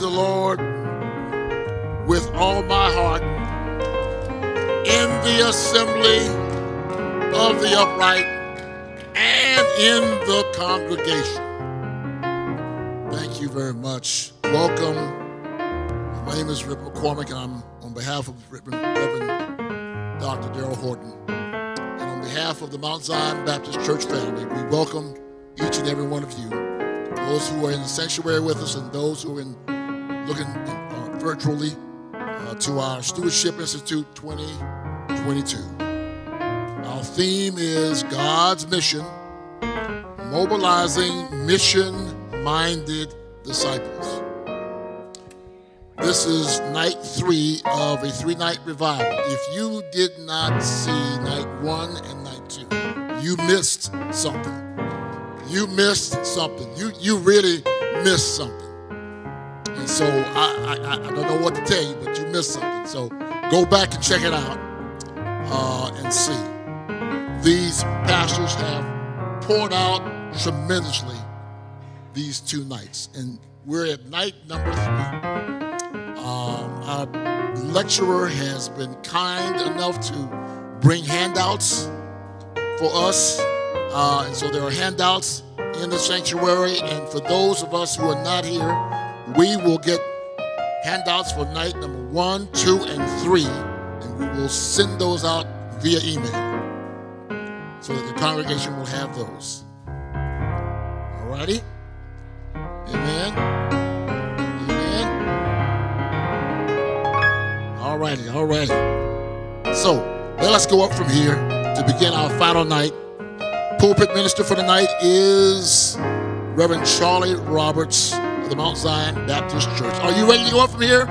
the Lord with all my heart in the assembly of the upright and in the congregation. Thank you very much. Welcome. My name is Rip McCormick, and I'm on behalf of Reverend, Dr. Daryl Horton And on behalf of the Mount Zion Baptist Church family, we welcome each and every one of you, those who are in the sanctuary with us and those who are in looking uh, virtually uh, to our Stewardship Institute 2022. Our theme is God's mission, mobilizing mission-minded disciples. This is night three of a three night revival. If you did not see night one and night two, you missed something. You missed something. You, you really missed something. So I, I, I don't know what to tell you, but you missed something. So go back and check it out uh, and see. These pastors have poured out tremendously these two nights. And we're at night number three. Um, our lecturer has been kind enough to bring handouts for us. Uh, and so there are handouts in the sanctuary. And for those of us who are not here, we will get handouts for night number one, two, and three. And we will send those out via email so that the congregation will have those. All righty? Amen. Amen. All righty, all righty. So let us go up from here to begin our final night. Pulpit minister for the night is Reverend Charlie Roberts the Mount Zion Baptist Church. Are you ready to go up from here?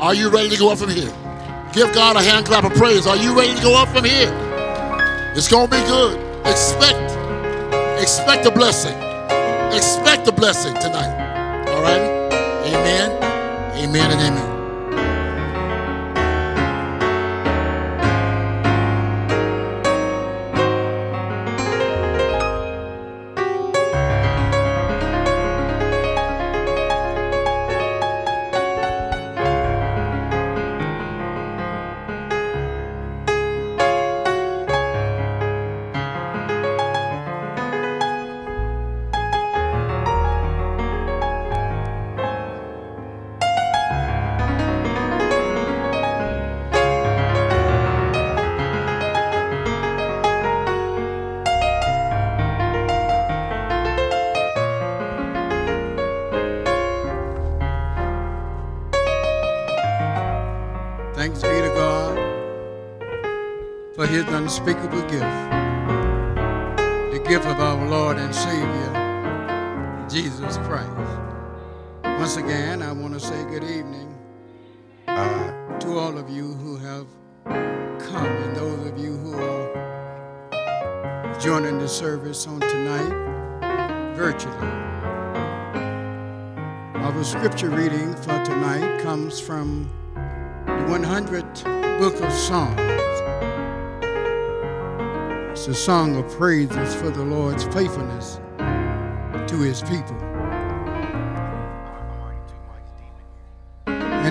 Are you ready to go up from here? Give God a hand clap of praise. Are you ready to go up from here? It's going to be good. Expect, expect a blessing. Expect a blessing tonight. All right? Amen. Amen and amen.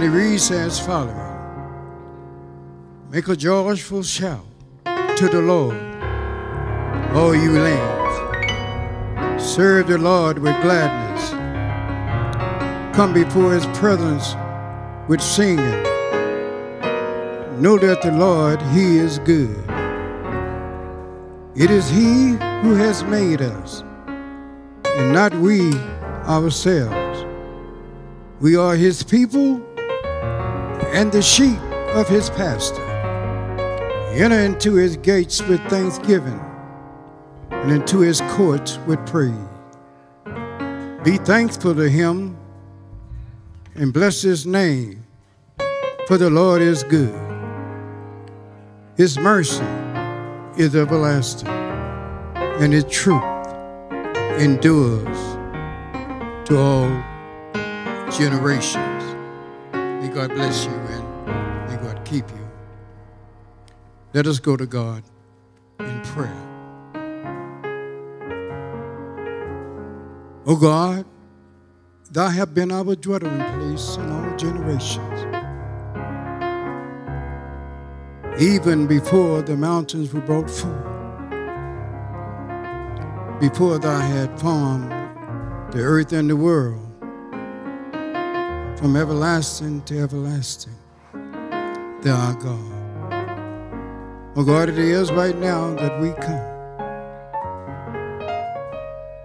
It reads as follows Make a joyful shout to the Lord, all you lands. Serve the Lord with gladness. Come before his presence with singing. Know that the Lord, he is good. It is he who has made us, and not we ourselves. We are his people and the sheep of his pasture. Enter into his gates with thanksgiving and into his courts with praise. Be thankful to him and bless his name, for the Lord is good. His mercy is everlasting, and his truth endures to all generations. God bless you and may God keep you. Let us go to God in prayer. O oh God, Thou hast been our dwelling place in all generations. Even before the mountains were brought forth, before Thou had formed the earth and the world, from everlasting to everlasting, Thou art God. Oh God, it is right now that we come.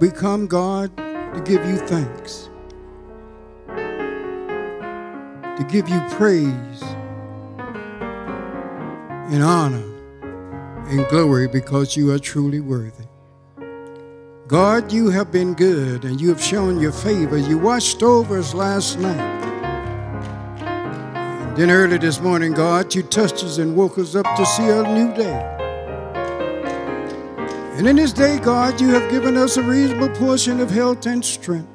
We come, God, to give you thanks, to give you praise and honor and glory because you are truly worthy. God, you have been good and you have shown your favor. You watched over us last night. Then early this morning, God, you touched us and woke us up to see a new day. And in this day, God, you have given us a reasonable portion of health and strength.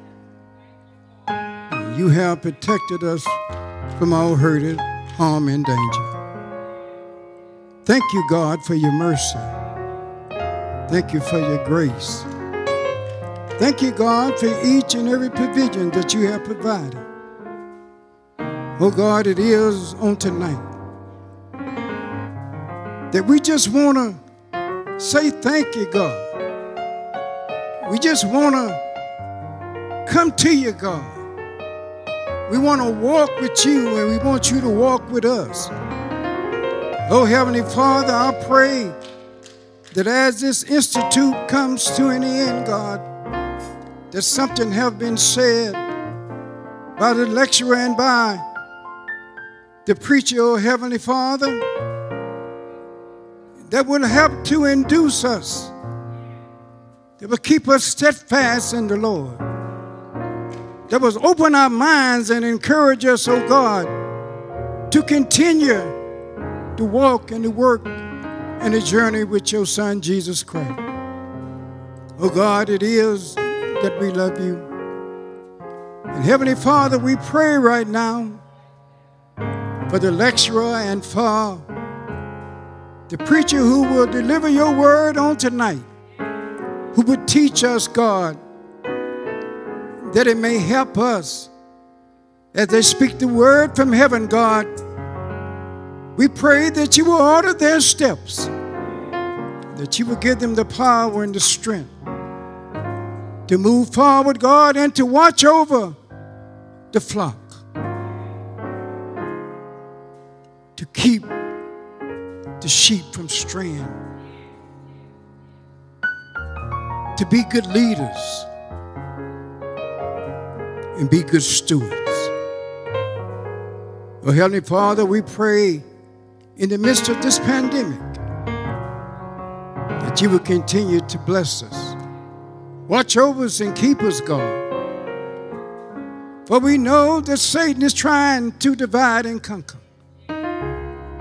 You have protected us from all hurt, harm, and danger. Thank you, God, for your mercy. Thank you for your grace. Thank you, God, for each and every provision that you have provided. Oh God, it is on tonight that we just want to say thank you, God. We just want to come to you, God. We want to walk with you and we want you to walk with us. Oh, Heavenly Father, I pray that as this institute comes to an end, God, that something have been said by the lecturer and by the preacher, oh Heavenly Father, that will help to induce us, that will keep us steadfast in the Lord, that will open our minds and encourage us, oh God, to continue to walk and to work in the journey with your Son, Jesus Christ. Oh God, it is that we love you. And Heavenly Father, we pray right now for the lecturer and for the preacher who will deliver your word on tonight, who will teach us, God, that it may help us as they speak the word from heaven, God. We pray that you will order their steps, that you will give them the power and the strength to move forward, God, and to watch over the flock. To keep the sheep from straying, to be good leaders and be good stewards. Oh, Heavenly Father, we pray in the midst of this pandemic, that you will continue to bless us. Watch over us and keep us, God. For we know that Satan is trying to divide and conquer.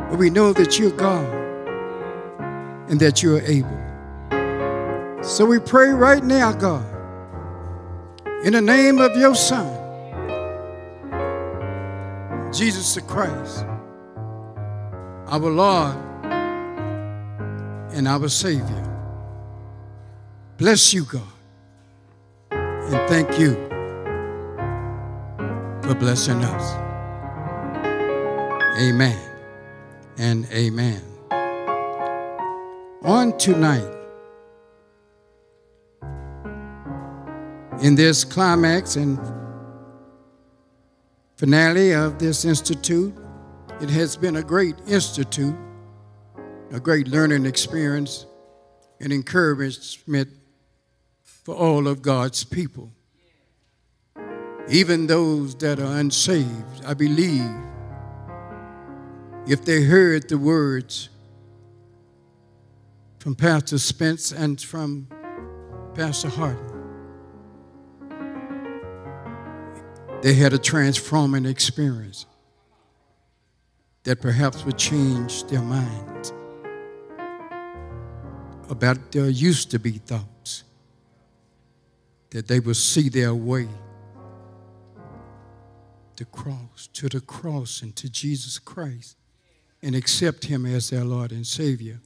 But we know that you're God and that you are able. So we pray right now, God, in the name of your Son, Jesus the Christ, our Lord and our Savior. Bless you, God, and thank you for blessing us. Amen and amen. On tonight, in this climax and finale of this institute, it has been a great institute, a great learning experience, and encouragement for all of God's people. Even those that are unsaved, I believe, if they heard the words from Pastor Spence and from Pastor Harden, they had a transforming experience that perhaps would change their minds about their used to be thoughts, that they would see their way to cross, to the cross and to Jesus Christ and accept him as their Lord and Savior.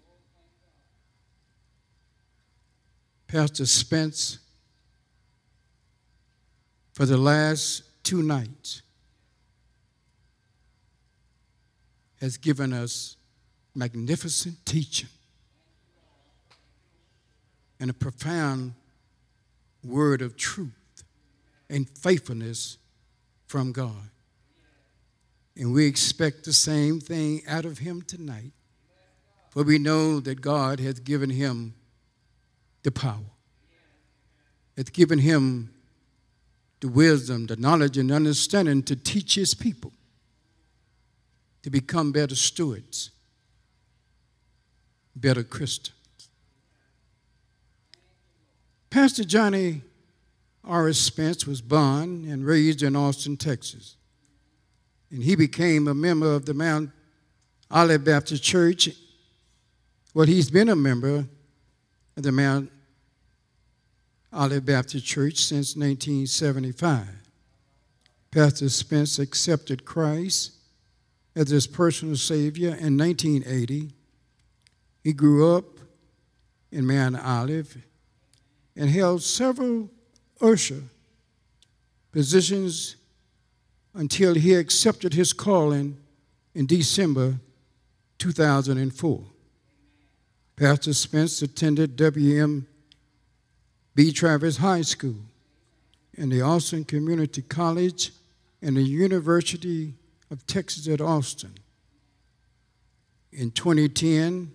Pastor Spence, for the last two nights has given us magnificent teaching and a profound word of truth and faithfulness from God. And we expect the same thing out of him tonight. For we know that God has given him the power, has given him the wisdom, the knowledge, and understanding to teach his people to become better stewards, better Christians. Pastor Johnny R. Spence was born and raised in Austin, Texas. And he became a member of the Mount Olive Baptist Church. Well, he's been a member of the Mount Olive Baptist Church since 1975. Pastor Spence accepted Christ as his personal Savior in 1980. He grew up in Mount Olive and held several usher positions until he accepted his calling in December 2004. Pastor Spence attended W.M. B. Travis High School and the Austin Community College and the University of Texas at Austin. In 2010,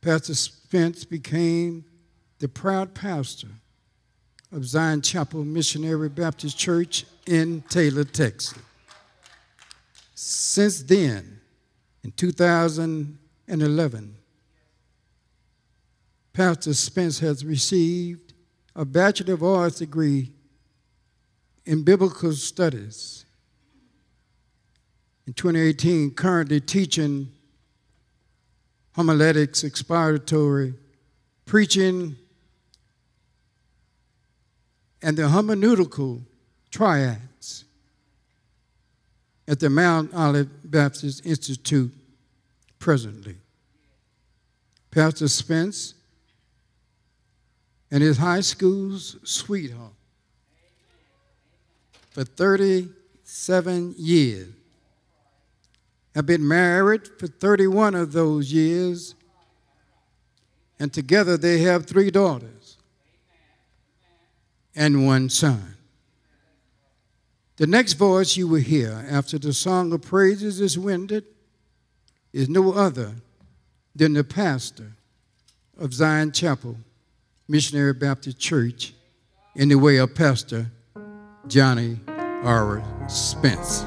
Pastor Spence became the proud pastor of Zion Chapel Missionary Baptist Church in Taylor, Texas. Since then, in 2011, Pastor Spence has received a Bachelor of Arts degree in Biblical Studies. In 2018, currently teaching homiletics, expository, preaching, and the hermeneutical triads at the Mount Olive Baptist Institute presently. Pastor Spence and his high school's sweetheart for 37 years. Have been married for 31 of those years, and together they have three daughters and one son. The next voice you will hear after the song of praises is winded is no other than the pastor of Zion Chapel Missionary Baptist Church in the way of Pastor Johnny R. Spence.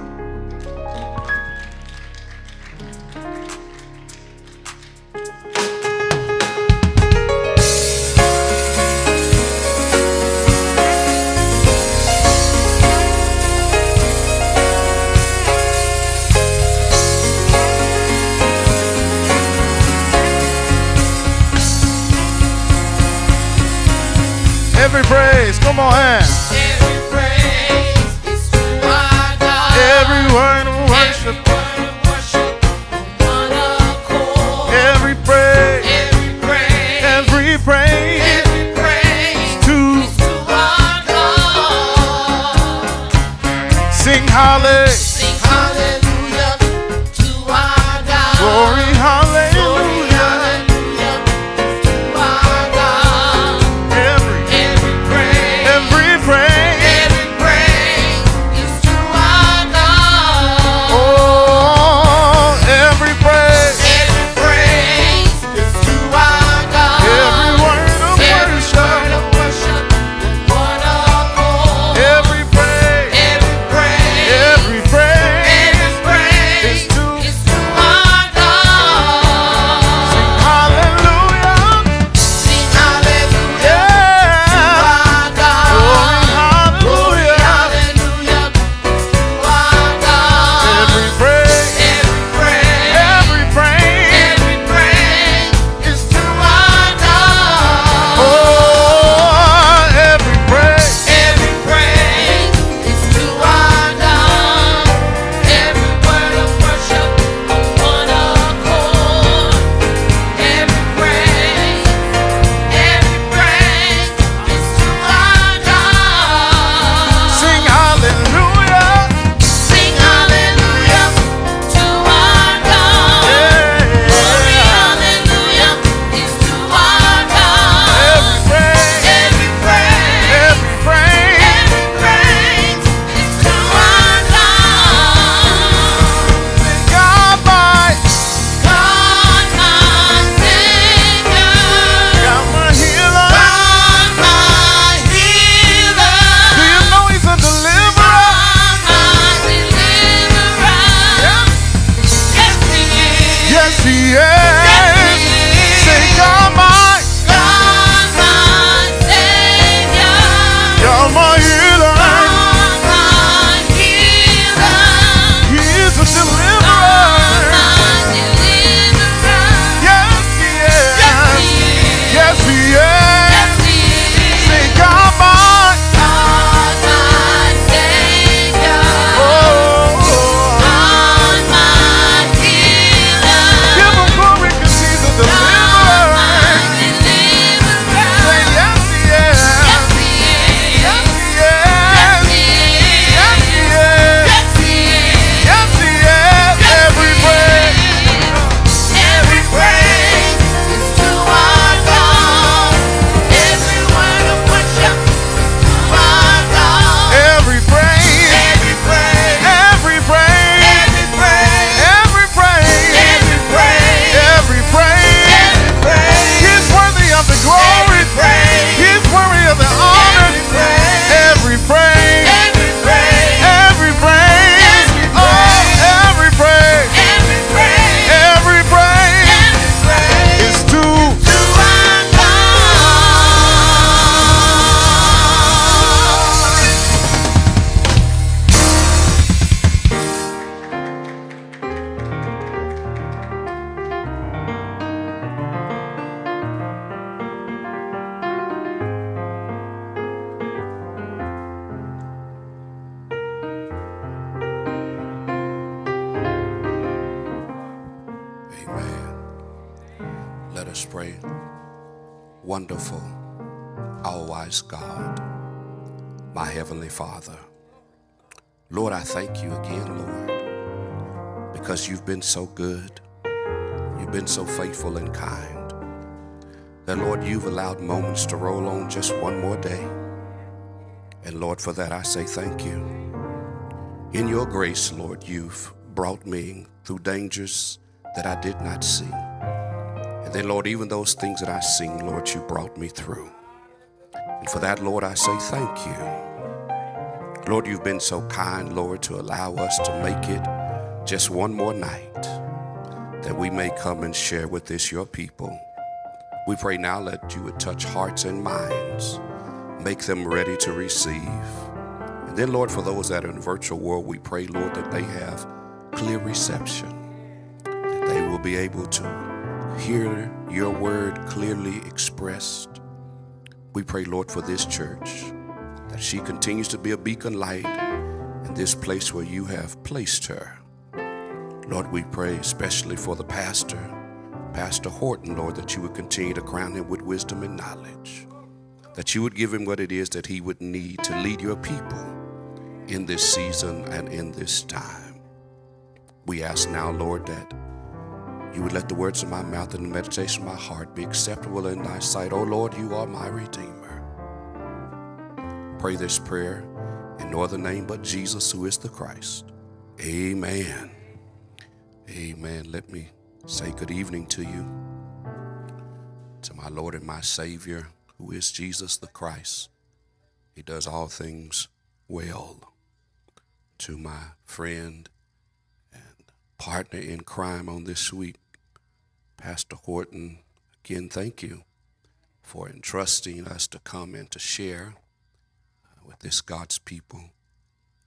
Lord, for that I say thank you. In your grace, Lord, you've brought me through dangers that I did not see. And then, Lord, even those things that I seen, Lord, you brought me through. And for that, Lord, I say thank you. Lord, you've been so kind, Lord, to allow us to make it just one more night that we may come and share with this your people. We pray now that you would touch hearts and minds make them ready to receive. And then, Lord, for those that are in the virtual world, we pray, Lord, that they have clear reception, that they will be able to hear your word clearly expressed. We pray, Lord, for this church, that she continues to be a beacon light in this place where you have placed her. Lord, we pray especially for the pastor, Pastor Horton, Lord, that you would continue to crown him with wisdom and knowledge that you would give him what it is that he would need to lead your people in this season and in this time. We ask now, Lord, that you would let the words of my mouth and the meditation of my heart be acceptable in thy sight. Oh Lord, you are my Redeemer. Pray this prayer in no other name but Jesus, who is the Christ. Amen. Amen. Let me say good evening to you, to my Lord and my Savior, who is Jesus the Christ. He does all things well. To my friend and partner in crime on this week, Pastor Horton, again, thank you for entrusting us to come and to share uh, with this God's people.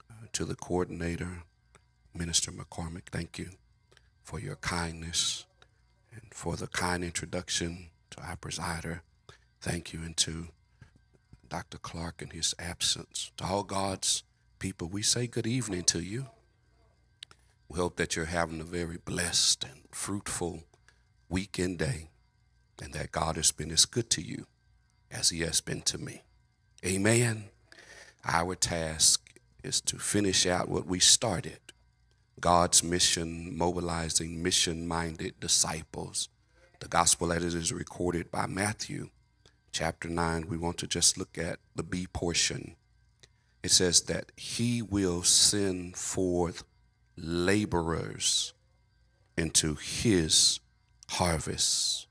Uh, to the coordinator, Minister McCormick, thank you for your kindness and for the kind introduction to our presider. Thank you, and to Dr. Clark in his absence. To all God's people, we say good evening to you. We hope that you're having a very blessed and fruitful weekend day and that God has been as good to you as he has been to me. Amen. Our task is to finish out what we started God's mission, mobilizing mission minded disciples. The gospel it is recorded by Matthew, chapter 9. We want to just look at the B portion. It says that he will send forth laborers into his harvest.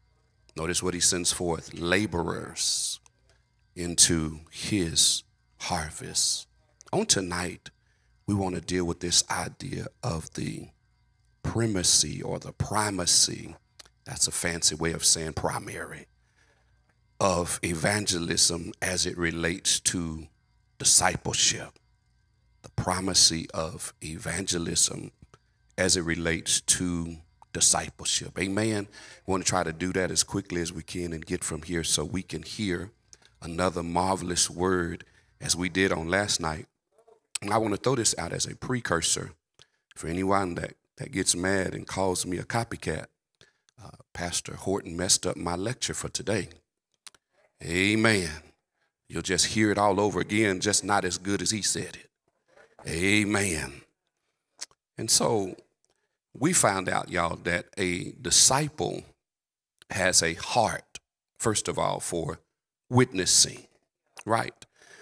Notice what he sends forth laborers into his harvest. On tonight, we want to deal with this idea of the primacy or the primacy. That's a fancy way of saying primary of evangelism as it relates to discipleship. The primacy of evangelism as it relates to discipleship. Amen. We want to try to do that as quickly as we can and get from here so we can hear another marvelous word as we did on last night. And I want to throw this out as a precursor for anyone that, that gets mad and calls me a copycat. Uh, Pastor Horton messed up my lecture for today. Amen. You'll just hear it all over again, just not as good as he said it. Amen. And so we found out, y'all, that a disciple has a heart, first of all, for witnessing, right?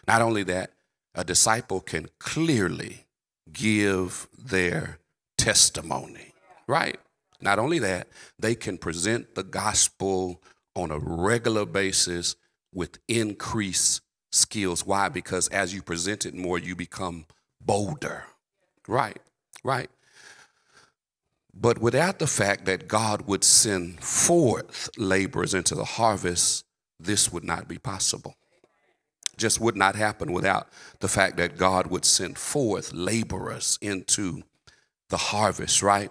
Not only that, a disciple can clearly give their testimony, right? Not only that, they can present the gospel on a regular basis with increased skills. Why? Because as you present it more, you become bolder, right? Right. But without the fact that God would send forth laborers into the harvest, this would not be possible. Just would not happen without the fact that God would send forth laborers into the harvest, right?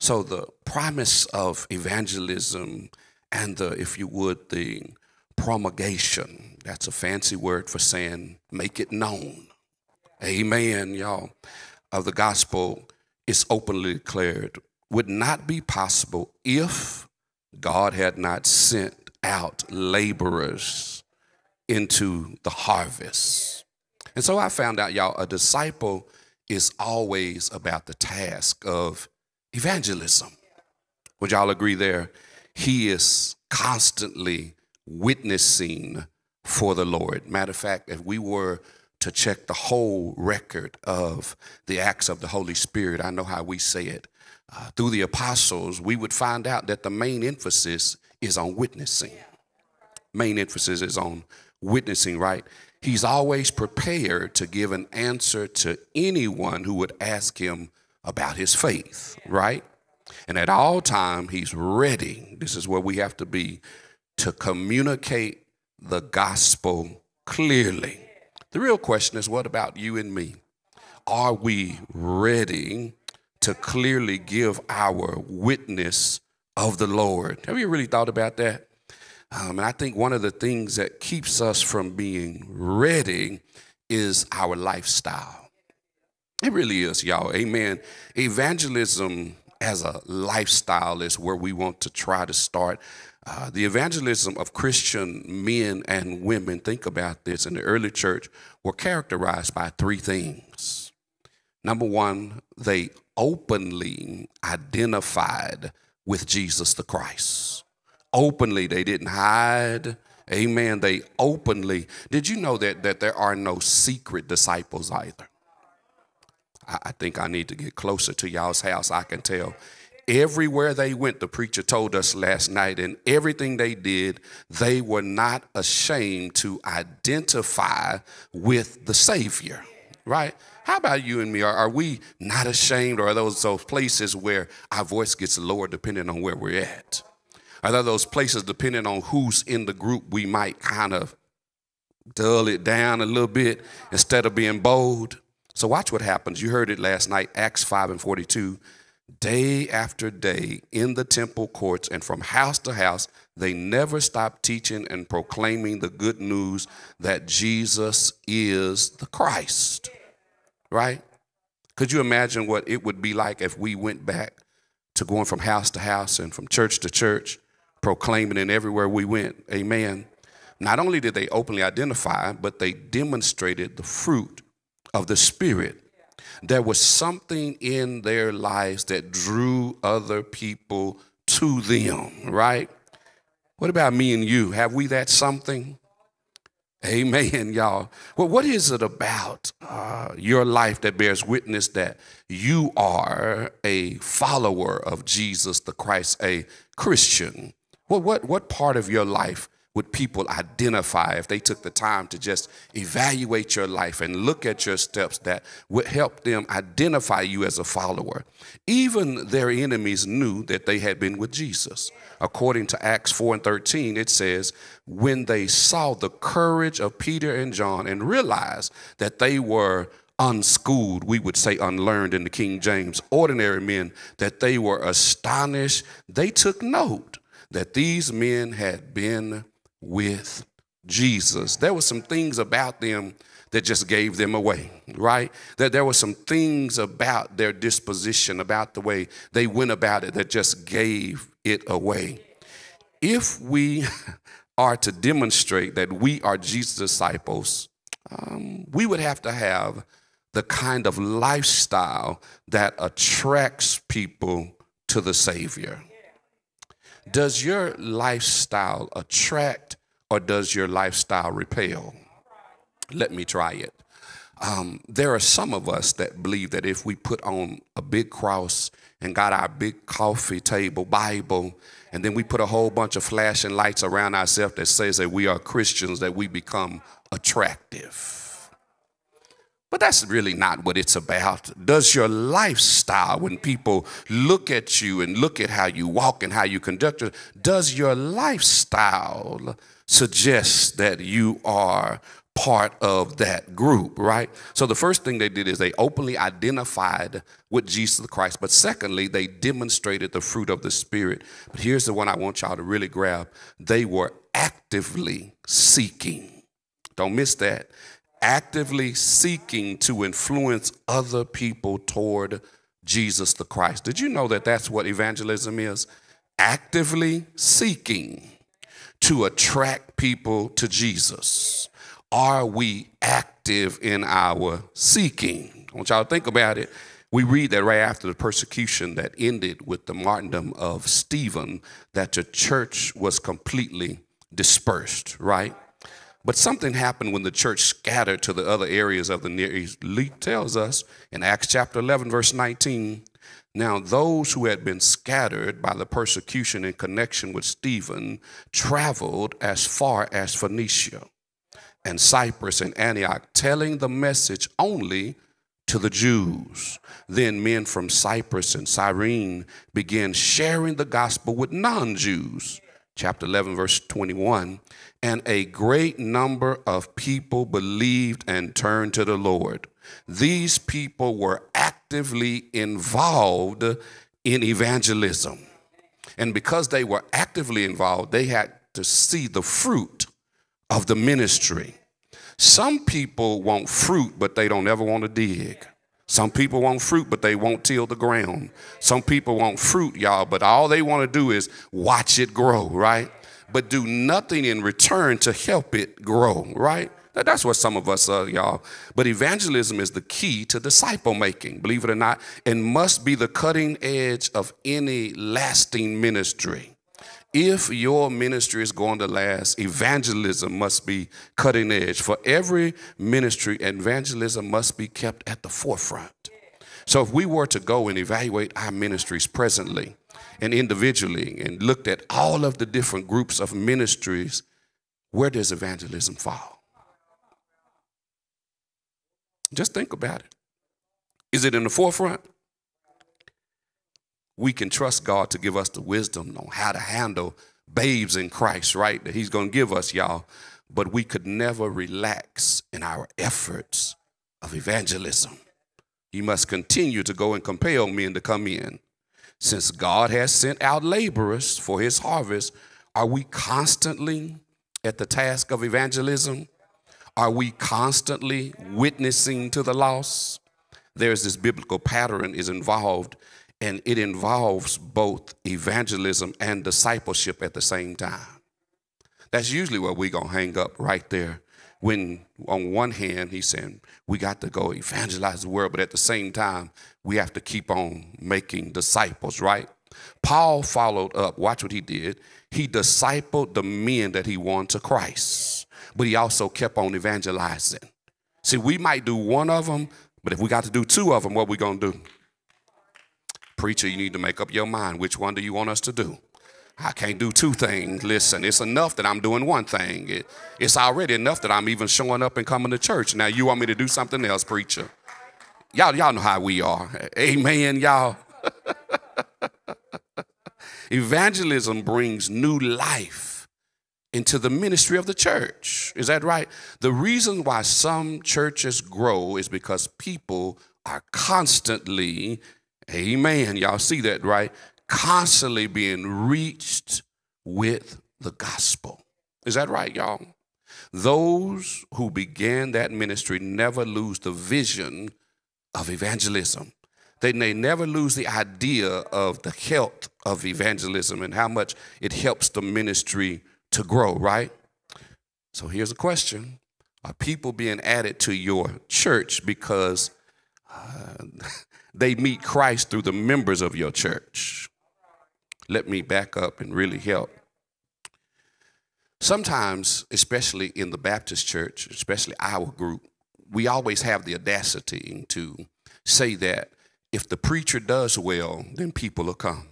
So the promise of evangelism and the, if you would, the promulgation, that's a fancy word for saying make it known. Amen, y'all. Of the gospel is openly declared would not be possible if God had not sent out laborers into the harvest. And so I found out, y'all, a disciple is always about the task of evangelism. Would y'all agree there? He is constantly witnessing for the Lord. Matter of fact, if we were to check the whole record of the acts of the Holy Spirit, I know how we say it, uh, through the apostles, we would find out that the main emphasis is on witnessing. Main emphasis is on witnessing, right? He's always prepared to give an answer to anyone who would ask him about his faith, right? And at all time, he's ready. This is where we have to be to communicate the gospel clearly. The real question is what about you and me? Are we ready to clearly give our witness of the Lord? Have you really thought about that? Um, and I think one of the things that keeps us from being ready is our lifestyle. It really is, y'all. Amen. Evangelism as a lifestyle is where we want to try to start. Uh, the evangelism of Christian men and women, think about this, in the early church were characterized by three things. Number one, they openly identified with Jesus the Christ. Openly, they didn't hide. Amen. They openly. Did you know that, that there are no secret disciples either? I, I think I need to get closer to y'all's house. I can tell everywhere they went, the preacher told us last night, and everything they did, they were not ashamed to identify with the Savior, right? How about you and me? Are, are we not ashamed, or are those those places where our voice gets lower depending on where we're at? Are there those places depending on who's in the group we might kind of dull it down a little bit instead of being bold? So watch what happens. You heard it last night, Acts 5 and 42 day after day in the temple courts and from house to house, they never stopped teaching and proclaiming the good news that Jesus is the Christ. Right? Could you imagine what it would be like if we went back to going from house to house and from church to church, proclaiming it everywhere we went? Amen. Not only did they openly identify, but they demonstrated the fruit of the Spirit there was something in their lives that drew other people to them, right? What about me and you? Have we that something? Amen, y'all. Well, what is it about uh, your life that bears witness that you are a follower of Jesus the Christ, a Christian? Well, what, what part of your life would people identify if they took the time to just evaluate your life and look at your steps that would help them identify you as a follower? Even their enemies knew that they had been with Jesus. According to Acts 4 and 13, it says, when they saw the courage of Peter and John and realized that they were unschooled, we would say unlearned in the King James, ordinary men, that they were astonished, they took note that these men had been with Jesus. There were some things about them that just gave them away, right? That there were some things about their disposition, about the way they went about it, that just gave it away. If we are to demonstrate that we are Jesus' disciples, um, we would have to have the kind of lifestyle that attracts people to the Savior. Does your lifestyle attract or does your lifestyle repel? Let me try it. Um, there are some of us that believe that if we put on a big cross and got our big coffee table Bible, and then we put a whole bunch of flashing lights around ourselves that says that we are Christians, that we become attractive. But that's really not what it's about. Does your lifestyle, when people look at you and look at how you walk and how you conduct it, does your lifestyle suggest that you are part of that group, right? So the first thing they did is they openly identified with Jesus Christ, but secondly, they demonstrated the fruit of the Spirit. But here's the one I want y'all to really grab they were actively seeking. Don't miss that actively seeking to influence other people toward Jesus the Christ. Did you know that that's what evangelism is? Actively seeking to attract people to Jesus. Are we active in our seeking? I want y'all to think about it. We read that right after the persecution that ended with the martyrdom of Stephen, that the church was completely dispersed, right? But something happened when the church scattered to the other areas of the Near East. Luke tells us in Acts chapter 11, verse 19 now, those who had been scattered by the persecution in connection with Stephen traveled as far as Phoenicia and Cyprus and Antioch, telling the message only to the Jews. Then men from Cyprus and Cyrene began sharing the gospel with non Jews. Chapter 11, verse 21 and a great number of people believed and turned to the Lord. These people were actively involved in evangelism. And because they were actively involved, they had to see the fruit of the ministry. Some people want fruit, but they don't ever want to dig. Some people want fruit, but they won't till the ground. Some people want fruit, y'all, but all they want to do is watch it grow, right? But do nothing in return to help it grow, right? That's what some of us are, y'all. But evangelism is the key to disciple making, believe it or not, and must be the cutting edge of any lasting ministry. If your ministry is going to last, evangelism must be cutting edge. For every ministry, evangelism must be kept at the forefront. So if we were to go and evaluate our ministries presently and individually and looked at all of the different groups of ministries, where does evangelism fall? Just think about it. Is it in the forefront? We can trust God to give us the wisdom on how to handle babes in Christ, right? That He's going to give us, y'all. But we could never relax in our efforts of evangelism. You must continue to go and compel men to come in. Since God has sent out laborers for his harvest, are we constantly at the task of evangelism? Are we constantly witnessing to the lost? There's this biblical pattern is involved, and it involves both evangelism and discipleship at the same time. That's usually where we're gonna hang up right there. When on one hand he's saying we got to go evangelize the world, but at the same time, we have to keep on making disciples, right? Paul followed up, watch what he did. He discipled the men that he won to Christ but he also kept on evangelizing. See, we might do one of them, but if we got to do two of them, what we going to do? Preacher, you need to make up your mind. Which one do you want us to do? I can't do two things. Listen, it's enough that I'm doing one thing. It, it's already enough that I'm even showing up and coming to church. Now you want me to do something else, preacher? Y'all, y'all know how we are. Amen, y'all. Evangelism brings new life into the ministry of the church. Is that right? The reason why some churches grow is because people are constantly, amen, y'all see that, right? Constantly being reached with the gospel. Is that right, y'all? Those who began that ministry never lose the vision of evangelism. They may never lose the idea of the health of evangelism and how much it helps the ministry to grow, right? So here's a question Are people being added to your church because uh, they meet Christ through the members of your church? Let me back up and really help. Sometimes, especially in the Baptist church, especially our group, we always have the audacity to say that if the preacher does well, then people will come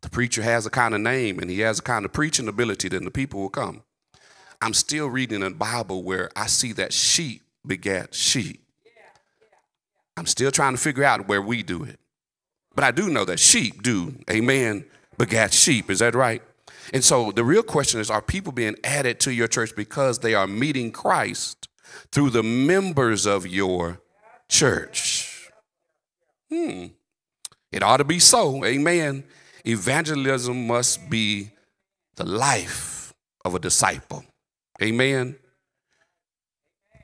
the preacher has a kind of name and he has a kind of preaching ability, then the people will come. I'm still reading a Bible where I see that sheep begat sheep. I'm still trying to figure out where we do it. But I do know that sheep do, amen, begat sheep. Is that right? And so the real question is are people being added to your church because they are meeting Christ through the members of your church? Hmm. It ought to be so, amen. Evangelism must be the life of a disciple. Amen.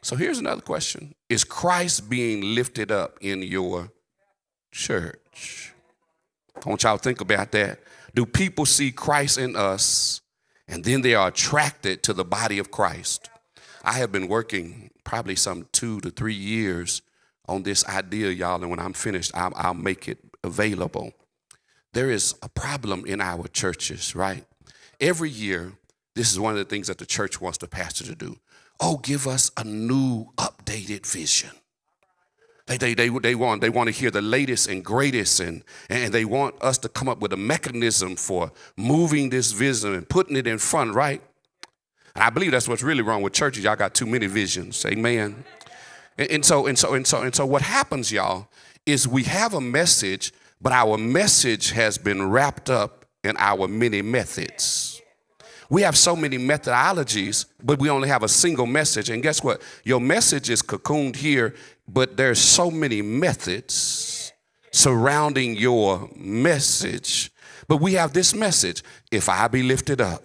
So here's another question Is Christ being lifted up in your church? I want y'all think about that. Do people see Christ in us and then they are attracted to the body of Christ? I have been working probably some two to three years on this idea, y'all, and when I'm finished, I'll, I'll make it available there is a problem in our churches, right? Every year, this is one of the things that the church wants the pastor to do. Oh, give us a new, updated vision. They, they, they, they, want, they want to hear the latest and greatest, and, and they want us to come up with a mechanism for moving this vision and putting it in front, right? And I believe that's what's really wrong with churches. Y'all got too many visions. Amen. And, and so, and so, and so, and so what happens, y'all, is we have a message but our message has been wrapped up in our many methods. We have so many methodologies, but we only have a single message. And guess what? Your message is cocooned here, but there's so many methods surrounding your message. But we have this message if I be lifted up,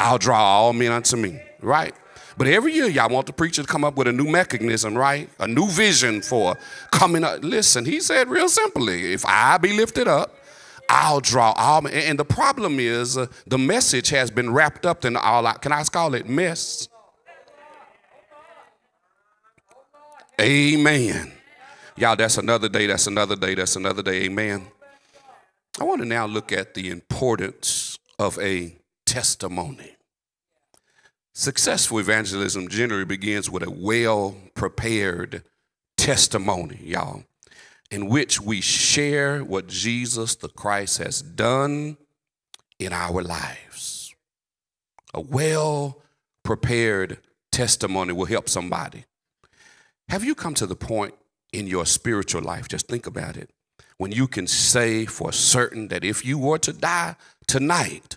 I'll draw all men unto me, right? But every year, y'all want the preacher to come up with a new mechanism, right? A new vision for coming up. Listen, he said real simply if I be lifted up, I'll draw all men. And the problem is uh, the message has been wrapped up in all, I, can I call it mess? Amen. Y'all, that's another day, that's another day, that's another day. Amen. I want to now look at the importance of a testimony. Successful evangelism generally begins with a well prepared testimony, y'all, in which we share what Jesus the Christ has done in our lives. A well prepared testimony will help somebody. Have you come to the point in your spiritual life, just think about it, when you can say for certain that if you were to die tonight,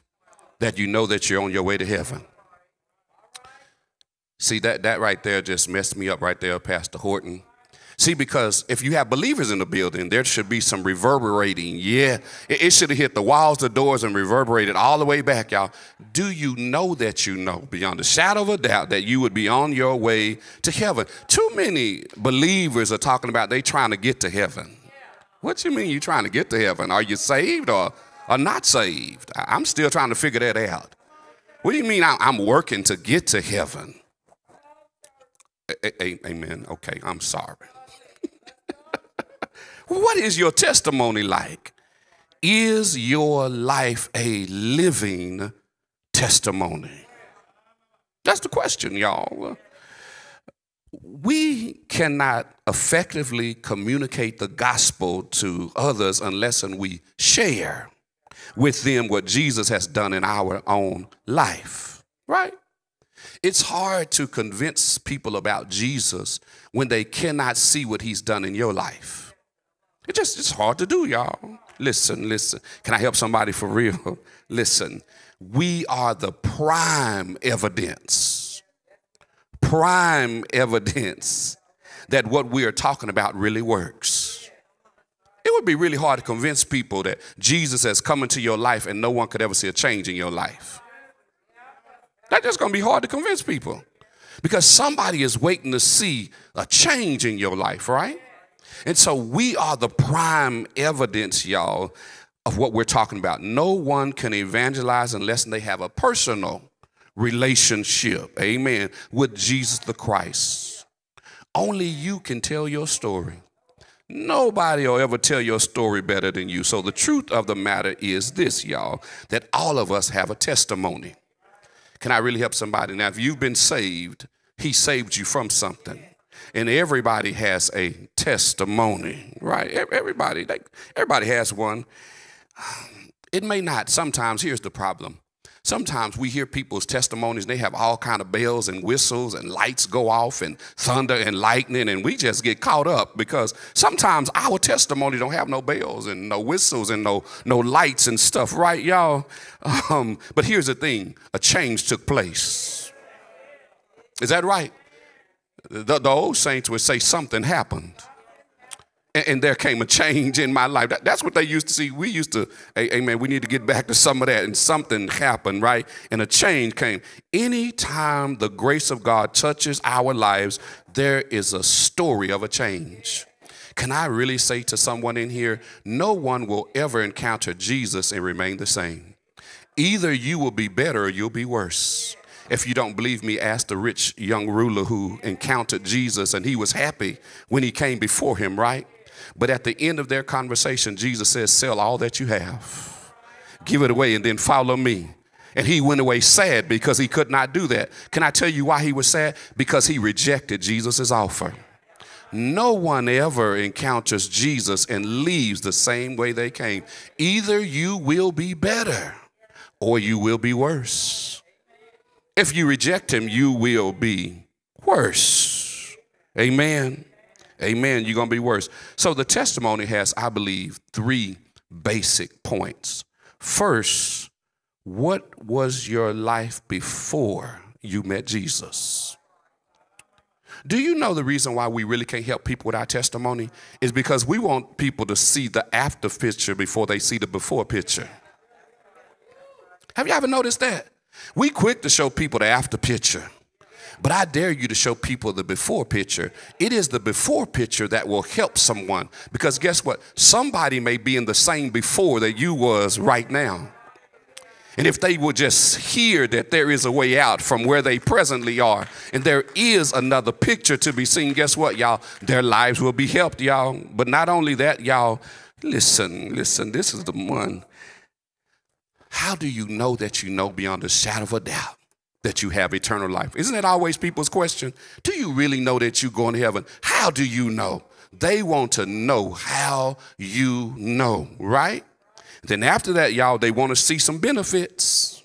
that you know that you're on your way to heaven? See, that, that right there just messed me up right there, Pastor Horton. See, because if you have believers in the building, there should be some reverberating. Yeah, it, it should have hit the walls, the doors, and reverberated all the way back, y'all. Do you know that you know, beyond a shadow of a doubt, that you would be on your way to heaven? Too many believers are talking about they trying to get to heaven. What you mean you trying to get to heaven? Are you saved or, or not saved? I'm still trying to figure that out. What do you mean I'm working to get to heaven? Amen. Okay, I'm sorry. What is your testimony like? Is your life a living testimony? That's the question, y'all. We cannot effectively communicate the gospel to others unless we share with them what Jesus has done in our own life, right? It's hard to convince people about Jesus when they cannot see what he's done in your life. It just it's hard to do, y'all. Listen, listen. Can I help somebody for real? listen. We are the prime evidence. Prime evidence that what we are talking about really works. It would be really hard to convince people that Jesus has come into your life and no one could ever see a change in your life. That's just going to be hard to convince people because somebody is waiting to see a change in your life, right? And so we are the prime evidence, y'all, of what we're talking about. No one can evangelize unless they have a personal relationship, amen, with Jesus the Christ. Only you can tell your story. Nobody will ever tell your story better than you. So the truth of the matter is this, y'all, that all of us have a testimony. Can I really help somebody? Now, if you've been saved, He saved you from something. And everybody has a testimony, right? Everybody, they, everybody has one. It may not. Sometimes, here's the problem Sometimes we hear people's testimonies, and they have all kind of bells and whistles and lights go off and thunder and lightning, and we just get caught up because sometimes our testimony don't have no bells and no whistles and no, no lights and stuff, right, y'all? Um, but here's the thing, a change took place. Is that right? The, the old saints would say something happened and, and there came a change in my life. That, that's what they used to see. We used to, hey, man, we need to get back to some of that. And something happened, right? And a change came. Anytime the grace of God touches our lives, there is a story of a change. Can I really say to someone in here, no one will ever encounter Jesus and remain the same. Either you will be better or you'll be worse. If you don't believe me, ask the rich young ruler who encountered Jesus and he was happy when he came before him, right? But at the end of their conversation, Jesus says, Sell all that you have, give it away, and then follow me. And he went away sad because he could not do that. Can I tell you why he was sad? Because he rejected Jesus' offer. No one ever encounters Jesus and leaves the same way they came. Either you will be better or you will be worse. If you reject him, you will be worse. Amen. Amen. You're going to be worse. So the testimony has, I believe, three basic points. First, what was your life before you met Jesus? Do you know the reason why we really can't help people with our testimony? Is because we want people to see the after picture before they see the before picture. Have you ever noticed that? We quick to show people the after picture. But I dare you to show people the before picture. It is the before picture that will help someone. Because guess what? Somebody may be in the same before that you was right now. And if they would just hear that there is a way out from where they presently are, and there is another picture to be seen, guess what, y'all? Their lives will be helped, y'all. But not only that, y'all, listen, listen, this is the one. How do you know that you know beyond a shadow of a doubt? that you have eternal life. Isn't that always people's question? Do you really know that you're going to heaven? How do you know? They want to know how you know, right? Then after that, y'all, they want to see some benefits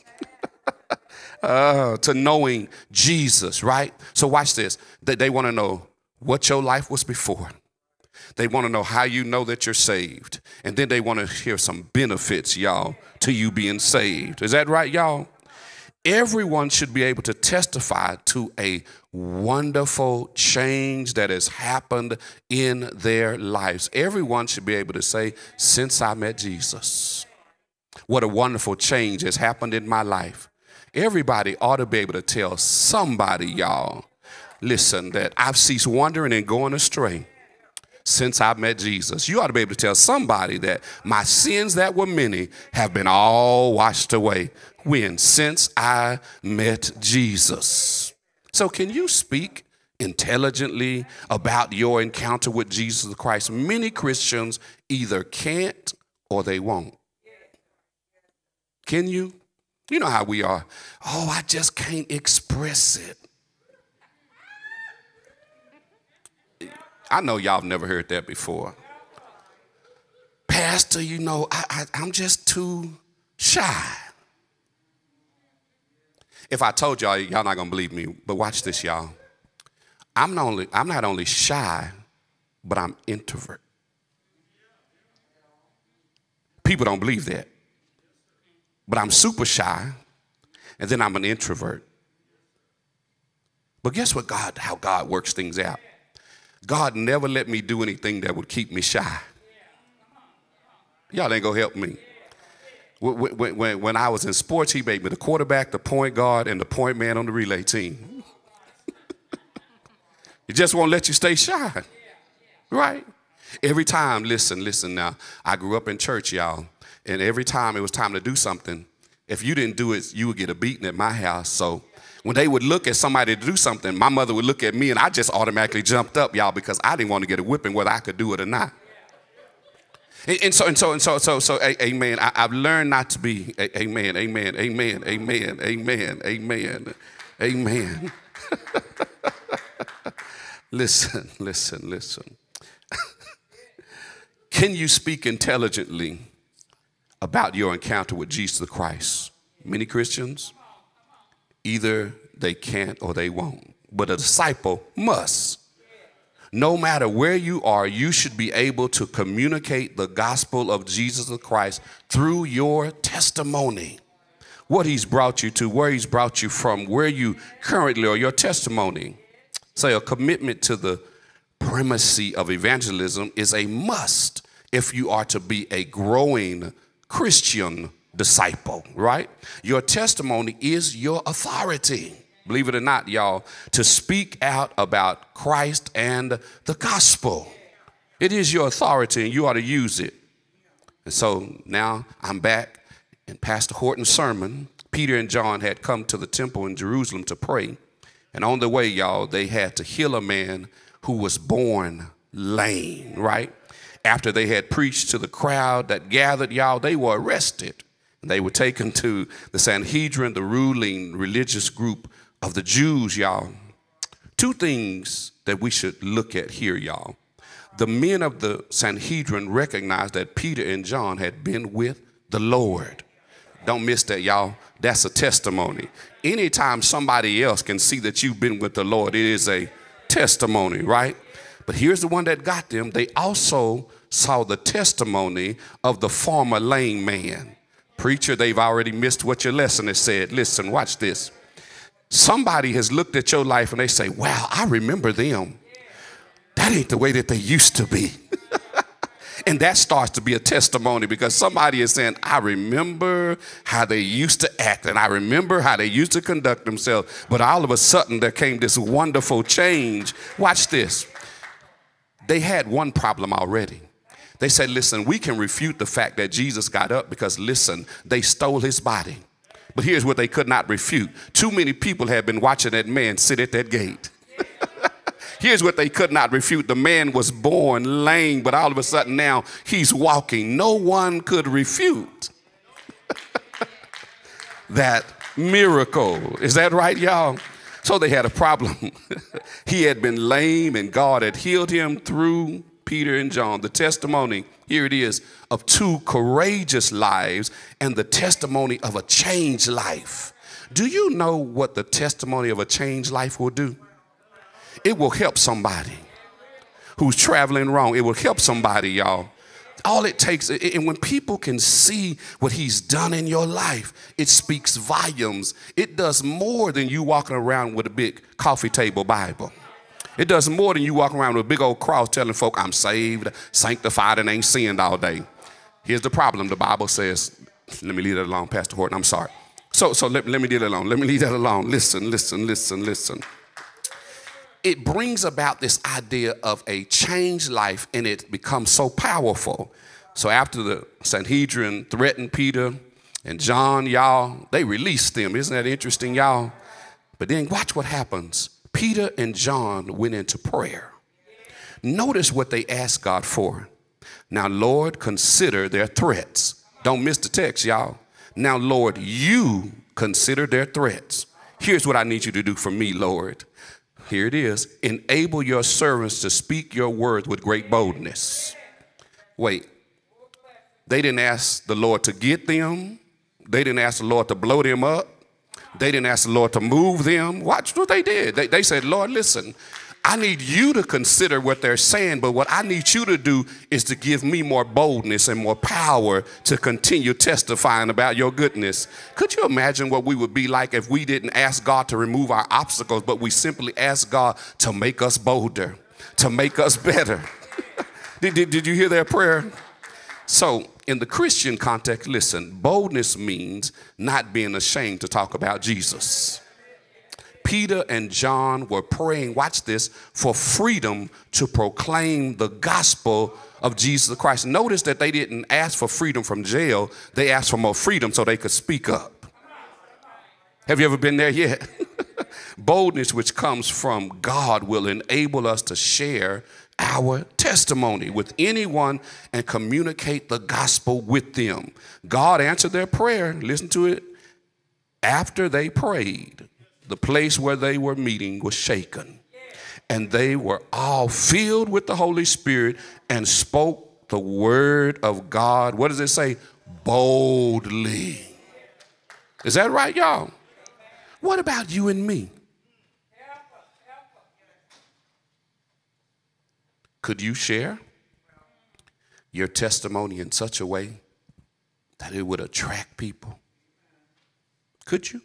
uh, to knowing Jesus, right? So watch this. They, they want to know what your life was before. They want to know how you know that you're saved. And then they want to hear some benefits, y'all, to you being saved. Is that right, y'all? everyone should be able to testify to a wonderful change that has happened in their lives. Everyone should be able to say, Since I met Jesus, what a wonderful change has happened in my life. Everybody ought to be able to tell somebody, y'all, listen, that I've ceased wandering and going astray since I met Jesus. You ought to be able to tell somebody that my sins that were many have been all washed away. When? Since I met Jesus. So, can you speak intelligently about your encounter with Jesus Christ? Many Christians either can't or they won't. Can you? You know how we are. Oh, I just can't express it. I know y'all have never heard that before. Pastor, you know, I, I, I'm just too shy. If I told y'all, y'all not gonna believe me, but watch this, y'all. I'm not only, I'm not only shy, but I'm introvert. People don't believe that. But I'm super shy, and then I'm an introvert. But guess what God, how God works things out? God never let me do anything that would keep me shy. Y'all ain't gonna help me. When, when, when, I was in sports, he made me the quarterback, the point guard, and the point man on the relay team. he just won't let you stay shy, right? Every time, listen, listen now, I grew up in church, y'all, and every time it was time to do something, if you didn't do it, you would get a beating at my house. So when they would look at somebody to do something, my mother would look at me and I just automatically jumped up, y'all, because I didn't want to get a whipping whether I could do it or not. And, and so, and so, and so, so, so, amen. I, have learned not to be, amen, amen, amen, amen, amen, amen, amen. listen, listen, listen. Can you speak intelligently about your encounter with Jesus Christ? Many Christians, Either they can't or they won't. But a disciple must. No matter where you are, you should be able to communicate the gospel of Jesus Christ through your testimony. What he's brought you to, where he's brought you from, where you currently are, your testimony. Say a commitment to the primacy of evangelism is a must if you are to be a growing Christian disciple, right? Your testimony is your authority. Believe it or not, y'all, to speak out about Christ and the gospel. It is your authority and you ought to use it. And so now I'm back in Pastor Horton's sermon. Peter and John had come to the temple in Jerusalem to pray. And on the way, y'all, they had to heal a man who was born lame, right? After they had preached to the crowd that gathered, y'all, they were arrested. And They were taken to the Sanhedrin, the ruling religious group of the Jews, y'all. Two things that we should look at here, y'all. The men of the Sanhedrin recognized that Peter and John had been with the Lord. Don't miss that, y'all. That's a testimony. Anytime somebody else can see that you've been with the Lord, it is a testimony, right? But here's the one that got them. They also saw the testimony of the former lame man. Preacher, they've already missed what your lesson has said. Listen, watch this. Somebody has looked at your life and they say, Wow, I remember them. That ain't the way that they used to be. And that starts to be a testimony because somebody is saying, I remember how they used to act and I remember how they used to conduct themselves. But all of a sudden, there came this wonderful change. Watch this. They had one problem already. They said, Listen, we can refute the fact that Jesus got up because, listen, they stole his body. But here's what they could not refute too many people had been watching that man sit at that gate. Here's what they could not refute the man was born lame, but all of a sudden now he's walking. No one could refute that miracle. Is that right, y'all? So they had a problem. he had been lame, and God had healed him through Peter and John. The testimony, here it is, of two courageous lives and the testimony of a changed life. Do you know what the testimony of a changed life will do? It will help somebody who's traveling wrong. It will help somebody, y'all. All it takes, and when people can see what he's done in your life, it speaks volumes. It does more than you walking around with a big coffee table Bible. It does more than you walking around with a big old cross telling folk, I'm saved, sanctified, and ain't sinned all day. Here's the problem the Bible says, let me leave that alone, Pastor Horton, I'm sorry. So, so let, let me leave it alone. Let me leave that alone. Listen, listen, listen, listen it brings about this idea of a changed life and it becomes so powerful. So after the Sanhedrin threatened Peter and John, y'all, they released them. Isn't that interesting, y'all? But then watch what happens. Peter and John went into prayer. Notice what they asked God for. Now, Lord, consider their threats. Don't miss the text, y'all. Now, Lord, you consider their threats. Here's what I need you to do for me, Lord. Here it is enable your servants to speak your words with great boldness. Wait, they didn't ask the Lord to get them, they didn't ask the Lord to blow them up, they didn't ask the Lord to move them. Watch what they did. They, they said, Lord, listen, I need you to consider what they're saying, but what I need you to do is to give me more boldness and more power to continue testifying about your goodness. Could you imagine what we would be like if we didn't ask God to remove our obstacles, but we simply asked God to make us bolder, to make us better? did, did, did you hear that prayer? So, in the Christian context, listen, boldness means not being ashamed to talk about Jesus. Peter and John were praying, watch this, for freedom to proclaim the gospel of Jesus Christ. Notice that they didn't ask for freedom from jail, they asked for more freedom so they could speak up. Have you ever been there yet? Boldness, which comes from God, will enable us to share our testimony with anyone and communicate the gospel with them. God answered their prayer. Listen to it. After they prayed, the place where they were meeting was shaken. And they were all filled with the Holy Spirit and spoke the word of God. What does it say? Boldly. Is that right, y'all? What about you and me? Could you share your testimony in such a way that it would attract people? Could you?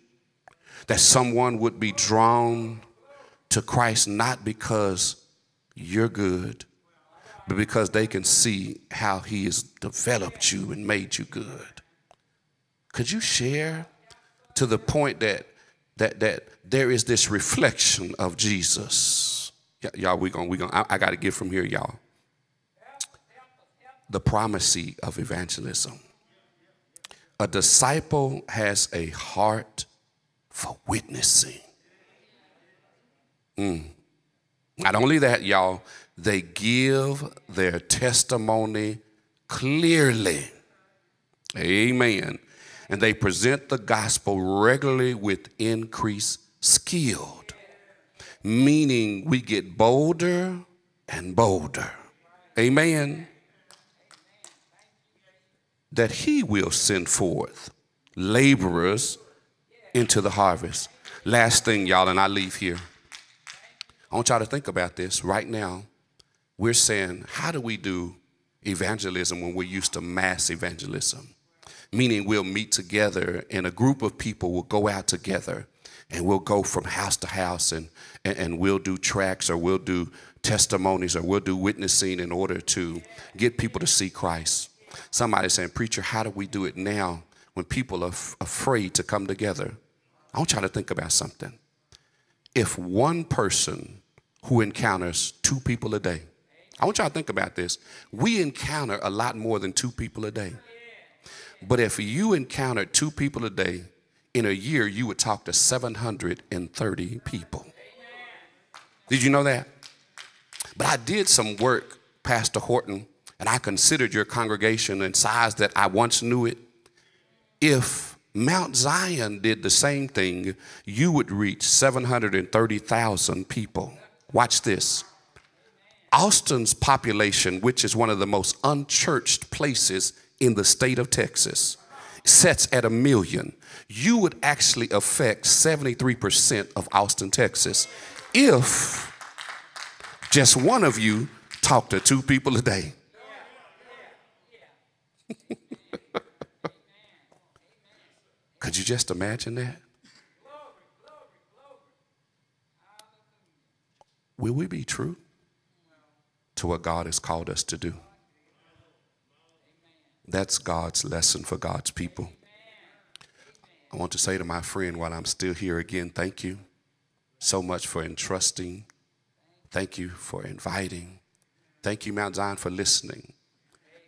That someone would be drawn to Christ not because you're good, but because they can see how He has developed you and made you good. Could you share to the point that that that there is this reflection of Jesus? Y'all, we going we going I, I got to get from here, y'all. The primacy of evangelism. A disciple has a heart for witnessing. Mm. Not only that, y'all, they give their testimony clearly. Amen. And they present the gospel regularly with increased skilled, meaning we get bolder and bolder. Amen. That he will send forth laborers into the harvest. Last thing, y'all, and I leave here. I want y'all to think about this right now. We're saying, how do we do evangelism when we're used to mass evangelism? Meaning we'll meet together and a group of people will go out together and we'll go from house to house and, and, and we'll do tracks or we'll do testimonies or we'll do witnessing in order to get people to see Christ. Somebody saying, Preacher, how do we do it now when people are afraid to come together? I want y'all to think about something. If one person who encounters two people a day, I want y'all to think about this. We encounter a lot more than two people a day. But if you encountered two people a day, in a year you would talk to 730 people. Did you know that? But I did some work, Pastor Horton, and I considered your congregation in size that I once knew it. If Mount Zion did the same thing, you would reach 730,000 people. Watch this. Austin's population, which is one of the most unchurched places in the state of Texas, sets at a million. You would actually affect 73% of Austin, Texas, if just one of you talked to two people a day. Could you just imagine that? Will we be true to what God has called us to do? That's God's lesson for God's people. I want to say to my friend while I'm still here again, thank you so much for entrusting. Thank you for inviting. Thank you, Mount Zion, for listening.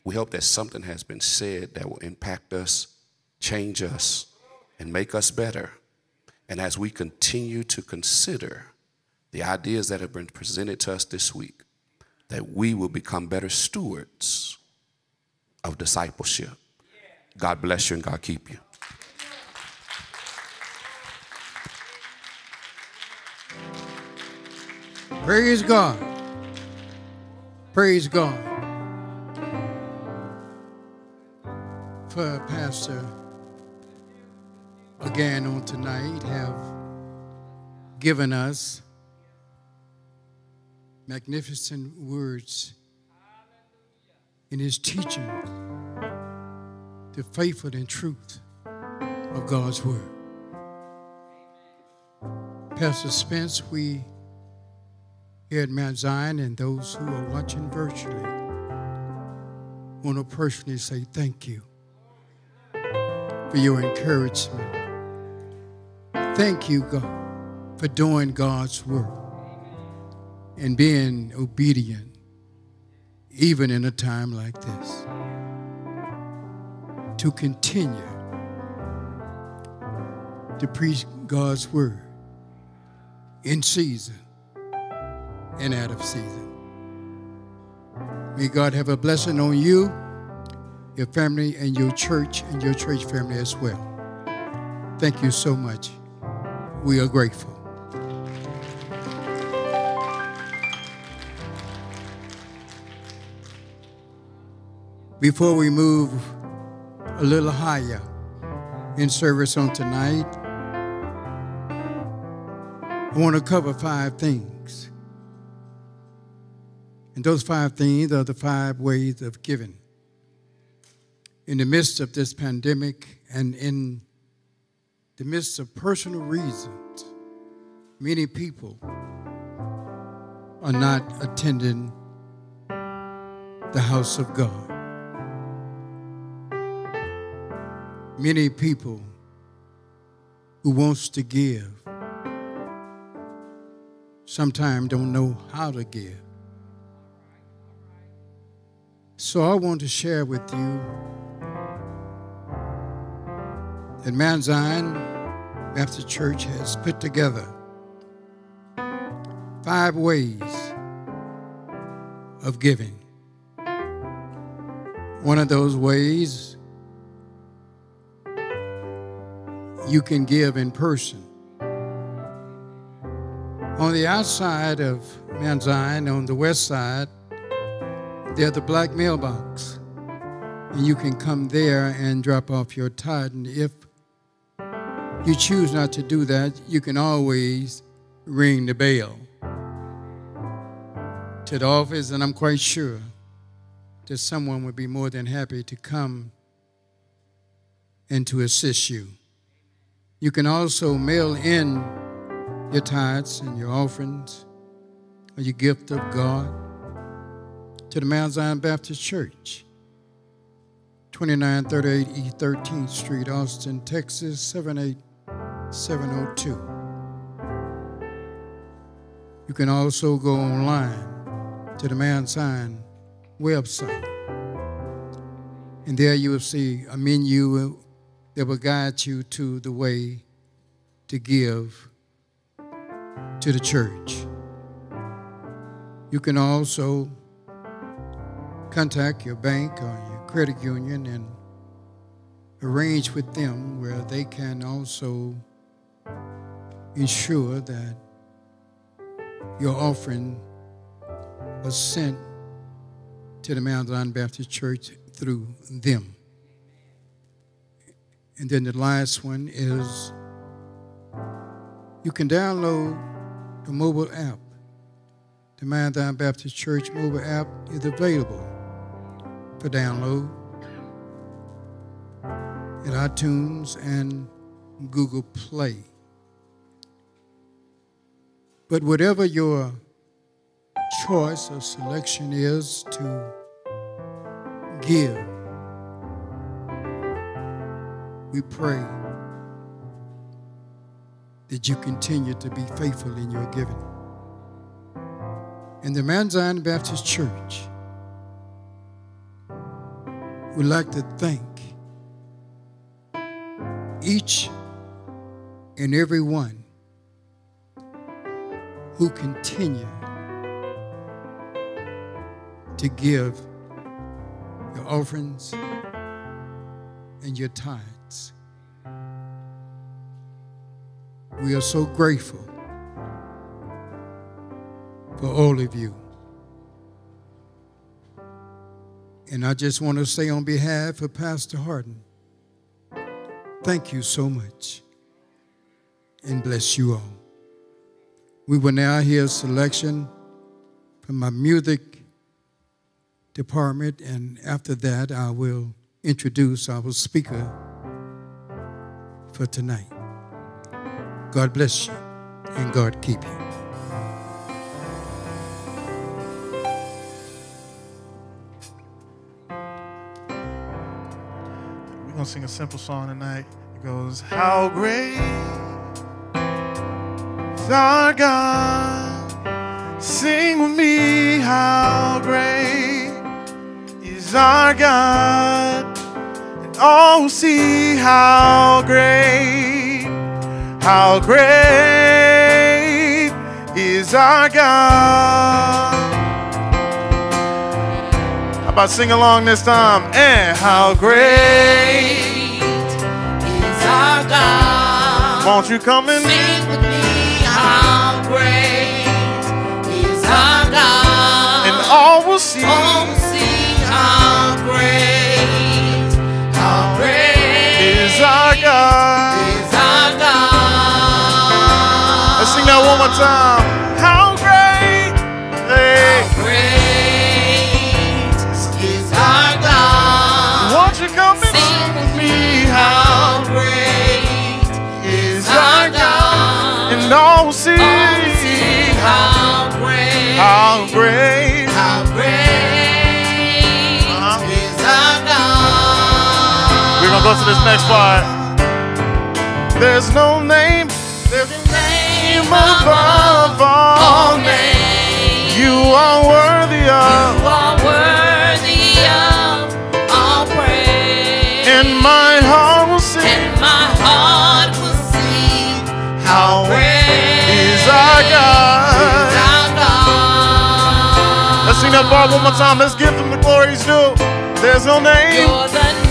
We hope that something has been said that will impact us, change us, and make us better. And as we continue to consider the ideas that have been presented to us this week, that we will become better stewards of discipleship. God bless you and God keep you. Praise God. Praise God. For Pastor again on tonight have given us magnificent words in his teaching the faithful and truth of God's word. Pastor Spence, we here at Mount Zion and those who are watching virtually want to personally say thank you for your encouragement. Thank you, God, for doing God's work and being obedient even in a time like this. To continue to preach God's word in season and out of season. May God have a blessing on you, your family, and your church, and your church family as well. Thank you so much. We are grateful. Before we move a little higher in service on tonight, I want to cover five things. And those five things are the five ways of giving. In the midst of this pandemic and in the midst of personal reasons, many people are not attending the house of God. Many people who wants to give sometimes don't know how to give. So I want to share with you that Mount Zion Baptist Church has put together five ways of giving. One of those ways you can give in person. On the outside of Mount Zion, on the west side, there's the black mailbox. And you can come there and drop off your tithe. And if you choose not to do that, you can always ring the bell to the office, and I'm quite sure that someone would be more than happy to come and to assist you. You can also mail in your tithes and your offerings or your gift of God to the Mount Zion Baptist Church, 2938 E 13th Street, Austin, Texas, 78702. You can also go online to the Mount Zion website. And there you will see a menu that will guide you to the way to give to the church. You can also contact your bank or your credit union and arrange with them where they can also ensure that your offering was sent to the Mount Zion Baptist Church through them. And then the last one is you can download the mobile app. The Mount Zion Baptist Church mobile app is available for download at iTunes and Google Play. But whatever your choice or selection is to give, we pray that you continue to be faithful in your giving. And the Mount Zion Baptist Church would like to thank each and every one who continue to give your offerings and your tithes. We are so grateful for all of you. And I just want to say on behalf of Pastor Horton, thank you so much and bless you all. We will now hear a selection from my music department, and after that, I will introduce our speaker for tonight. God bless you and God keep you. We're gonna sing a simple song tonight. It goes, How great is our God? Sing with me, how great is our God? And all will see how great, how great is our God. How about sing along this time? And how great is our God. won't you come in? Sing our God. is our God. Let's sing that one more time. How great, hey, Great is our God. won't you come and Sing with me? how great is is our God. And all will see. All will see how great, How great, gonna go to this next part. There's no name, there's The name above all names. You are worthy You of, are worthy of all praise. and my heart will sing. And my heart will sing How great is our God? our God. Let's sing that part one more time. Let's give them the glory he's due. There's no name. You're the name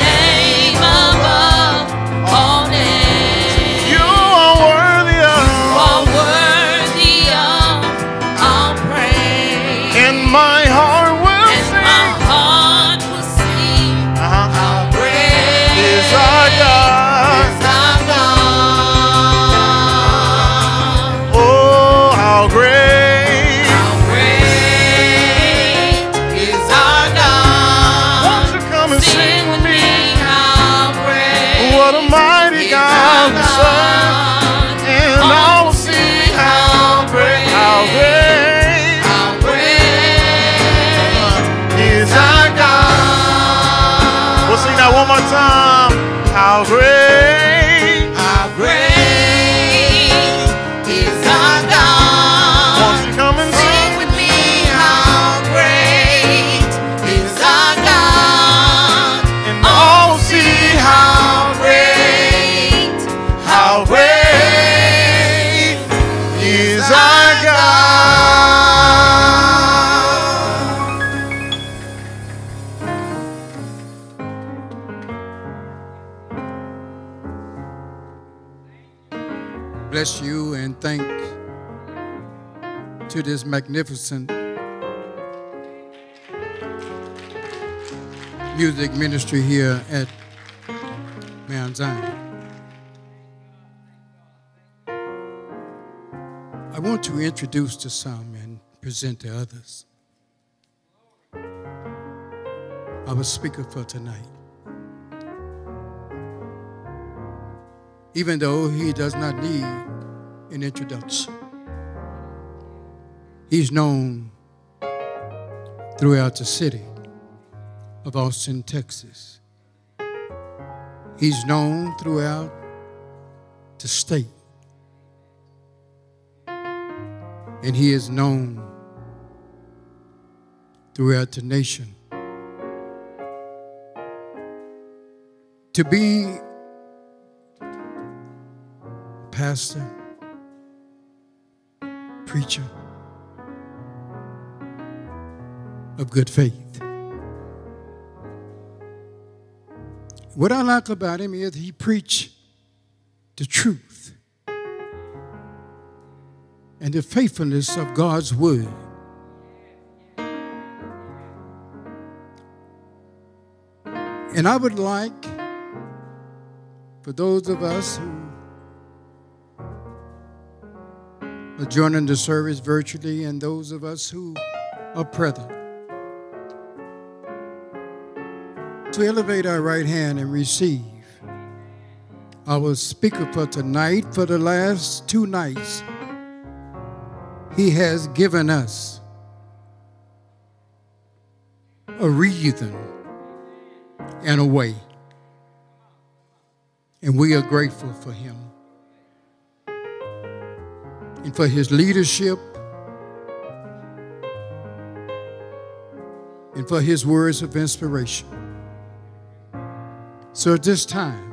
magnificent music ministry here at Mount Zion. I want to introduce to some and present to others I our speaker for tonight. Even though he does not need an introduction, he's known throughout the city of Austin, Texas. He's known throughout the state. And he is known throughout the nation. To be pastor, preacher of good faith. What I like about him is he preached the truth and the faithfulness of God's word. And I would like for those of us who are joining the service virtually and those of us who are present to elevate our right hand and receive our speaker for tonight, for the last two nights. He has given us a reason and a way. And we are grateful for him and for his leadership and for his words of inspiration. So at this time,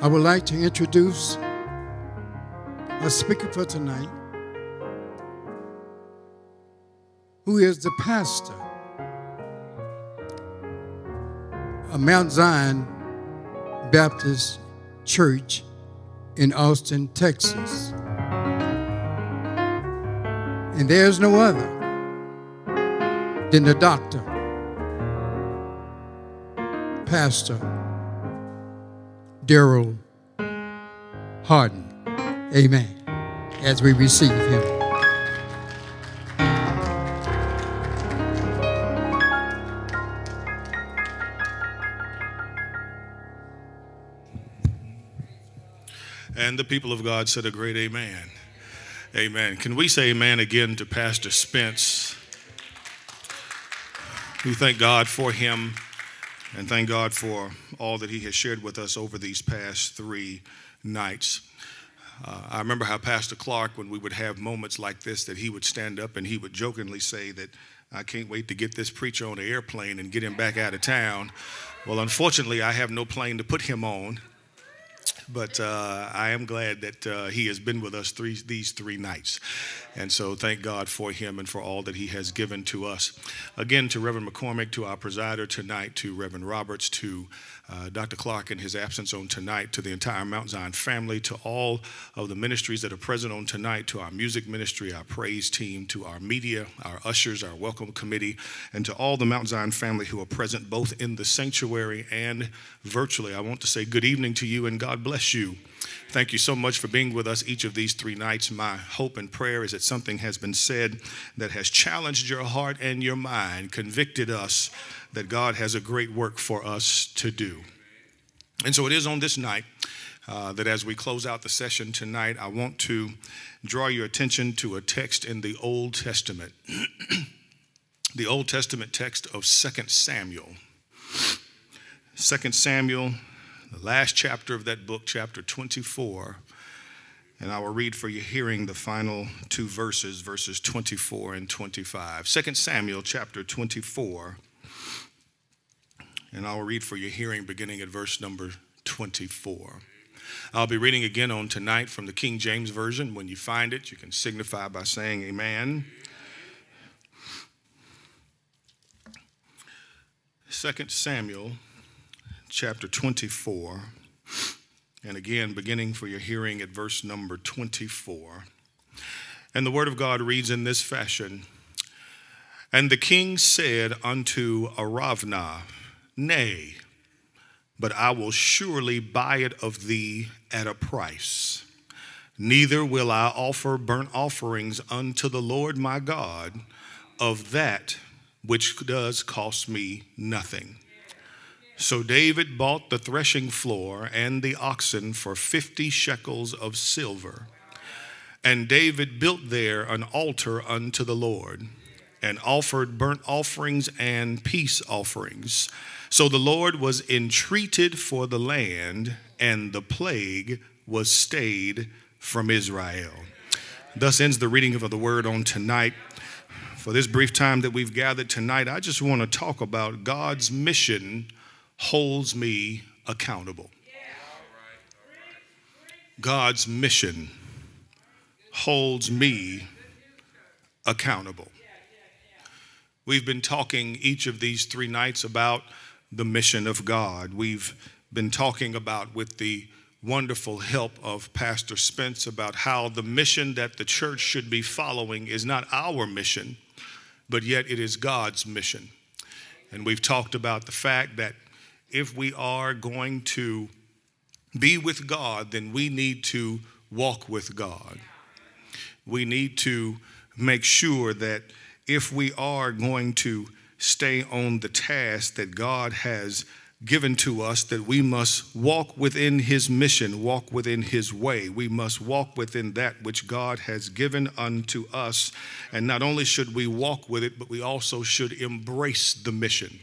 I would like to introduce our speaker for tonight, who is the pastor of Mount Zion Baptist Church in Austin, Texas. And there's no other than the doctor, Pastor Daryl Horton. Amen. As we receive him. And the people of God said a great amen. Amen. Can we say amen again to Pastor Spence? We thank God for him and thank God for all that he has shared with us over these past three nights. Uh, I remember how Pastor Clark, when we would have moments like this, that he would stand up and he would jokingly say that I can't wait to get this preacher on the airplane and get him back out of town. Well, unfortunately, I have no plane to put him on but uh, I am glad that uh, he has been with us three, these three nights. And so thank God for him and for all that he has given to us. Again, to Reverend McCormick, to our presider tonight, to Reverend Roberts, to uh, Dr. Clark in his absence on tonight, to the entire Mount Zion family, to all of the ministries that are present on tonight, to our music ministry, our praise team, to our media, our ushers, our welcome committee, and to all the Mount Zion family who are present both in the sanctuary and virtually. I want to say good evening to you and God bless you. Thank you so much for being with us each of these three nights. My hope and prayer is that something has been said that has challenged your heart and your mind, convicted us that God has a great work for us to do. And so it is on this night uh, that as we close out the session tonight, I want to draw your attention to a text in the Old Testament. the Old Testament text of 2 Samuel. 2 Samuel, the last chapter of that book, chapter 24. And I will read for your hearing the final two verses, verses 24 and 25. 2 Samuel chapter 24. And I will read for your hearing beginning at verse number 24. I'll be reading again on tonight from the King James Version. When you find it, you can signify by saying amen. 2 Samuel chapter 24 and again, beginning for your hearing at verse number 24. And the word of God reads in this fashion And the king said unto Araunah, Nay, but I will surely buy it of thee at a price. Neither will I offer burnt offerings unto the Lord my God of that which does cost me nothing. So David bought the threshing floor and the oxen for 50 shekels of silver. And David built there an altar unto the Lord and offered burnt offerings and peace offerings. So the Lord was entreated for the land, and the plague was stayed from Israel. Thus ends the reading of the word on tonight. For this brief time that we've gathered tonight, I just want to talk about God's mission holds me accountable. God's mission holds me accountable. We've been talking each of these three nights about the mission of God. We've been talking about, with the wonderful help of Pastor Spence, about how the mission that the church should be following is not our mission, but yet it is God's mission. And we've talked about the fact that if we are going to be with God, then we need to walk with God. We need to make sure that if we are going to stay on the task that God has given to us, that we must walk within His mission, walk within His way. We must walk within that which God has given unto us. And not only should we walk with it, but we also should embrace the mission.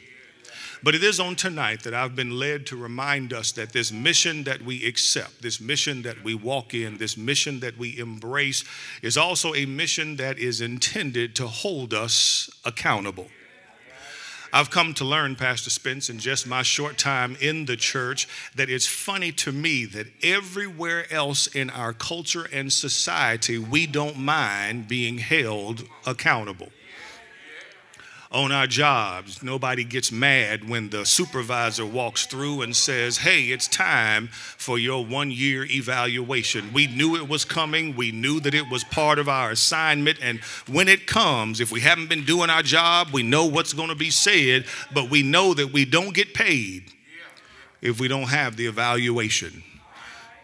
But it is on tonight that I've been led to remind us that this mission that we accept, this mission that we walk in, this mission that we embrace, is also a mission that is intended to hold us accountable. I've come to learn, Pastor Spence, in just my short time in the church, that it's funny to me that everywhere else in our culture and society, we don't mind being held accountable on our jobs. Nobody gets mad when the supervisor walks through and says, Hey, it's time for your one year evaluation. We knew it was coming, we knew that it was part of our assignment. And when it comes, if we haven't been doing our job, we know what's going to be said, but we know that we don't get paid if we don't have the evaluation.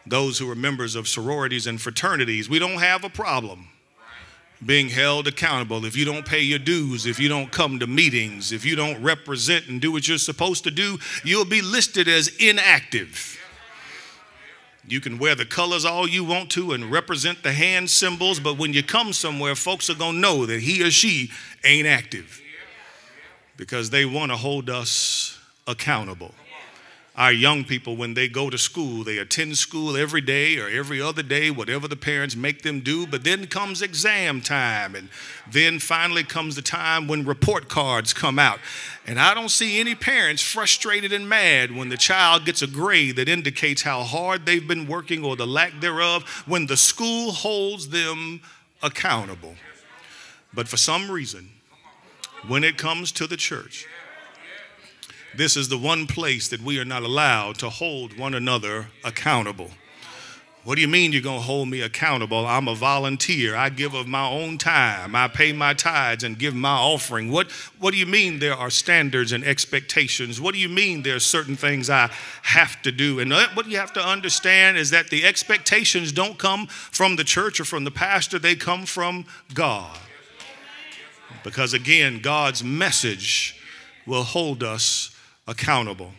Those who are members of sororities and fraternities, we don't have a problem being held accountable. If you don't pay your dues, if you don't come to meetings, if you don't represent and do what you're supposed to do, you'll be listed as inactive. You can wear the colors all you want to and represent the hand symbols, but when you come somewhere, folks are going to know that he or she ain't active because they want to hold us accountable our young people, when they go to school, they attend school every day or every other day, whatever the parents make them do. But then comes exam time, and then finally comes the time when report cards come out. And I don't see any parents frustrated and mad when the child gets a grade that indicates how hard they've been working or the lack thereof when the school holds them accountable. But for some reason, when it comes to the church, this is the one place that we are not allowed to hold one another accountable. What do you mean you're going to hold me accountable? I'm a volunteer. I give of my own time. I pay my tithes and give my offering. What, what do you mean there are standards and expectations? What do you mean there are certain things I have to do? And what you have to understand is that the expectations don't come from the church or from the pastor, they come from God. Because again, God's message will hold us accountable.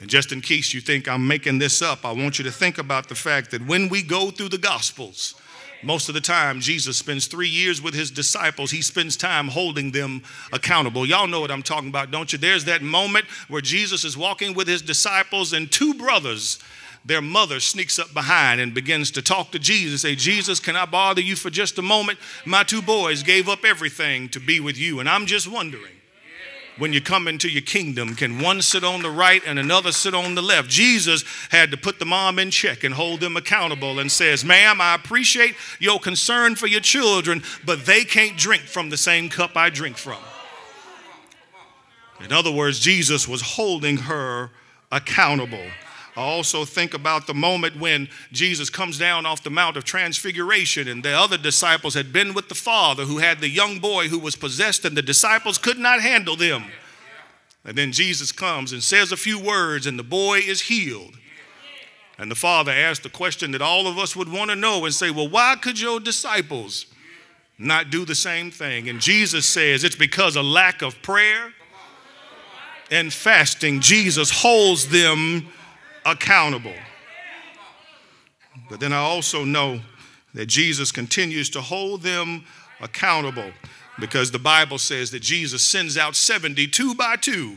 And just in case you think I'm making this up, I want you to think about the fact that when we go through the Gospels, most of the time, Jesus spends three years with his disciples. He spends time holding them accountable. Y'all know what I'm talking about, don't you? There's that moment where Jesus is walking with his disciples, and two brothers, their mother sneaks up behind and begins to talk to Jesus. Say, Jesus, can I bother you for just a moment? My two boys gave up everything to be with you, and I'm just wondering when you come into your kingdom, can one sit on the right and another sit on the left? Jesus had to put the mom in check and hold them accountable and says, Ma'am, I appreciate your concern for your children, but they can't drink from the same cup I drink from. In other words, Jesus was holding her accountable. I also think about the moment when Jesus comes down off the Mount of Transfiguration and the other disciples had been with the Father who had the young boy who was possessed, and the disciples could not handle them. And then Jesus comes and says a few words, and the boy is healed. And the Father asked the question that all of us would want to know and say, Well, why could your disciples not do the same thing? And Jesus says, It's because of lack of prayer and fasting. Jesus holds them accountable. But then I also know that Jesus continues to hold them accountable because the Bible says that Jesus sends out 72 by two.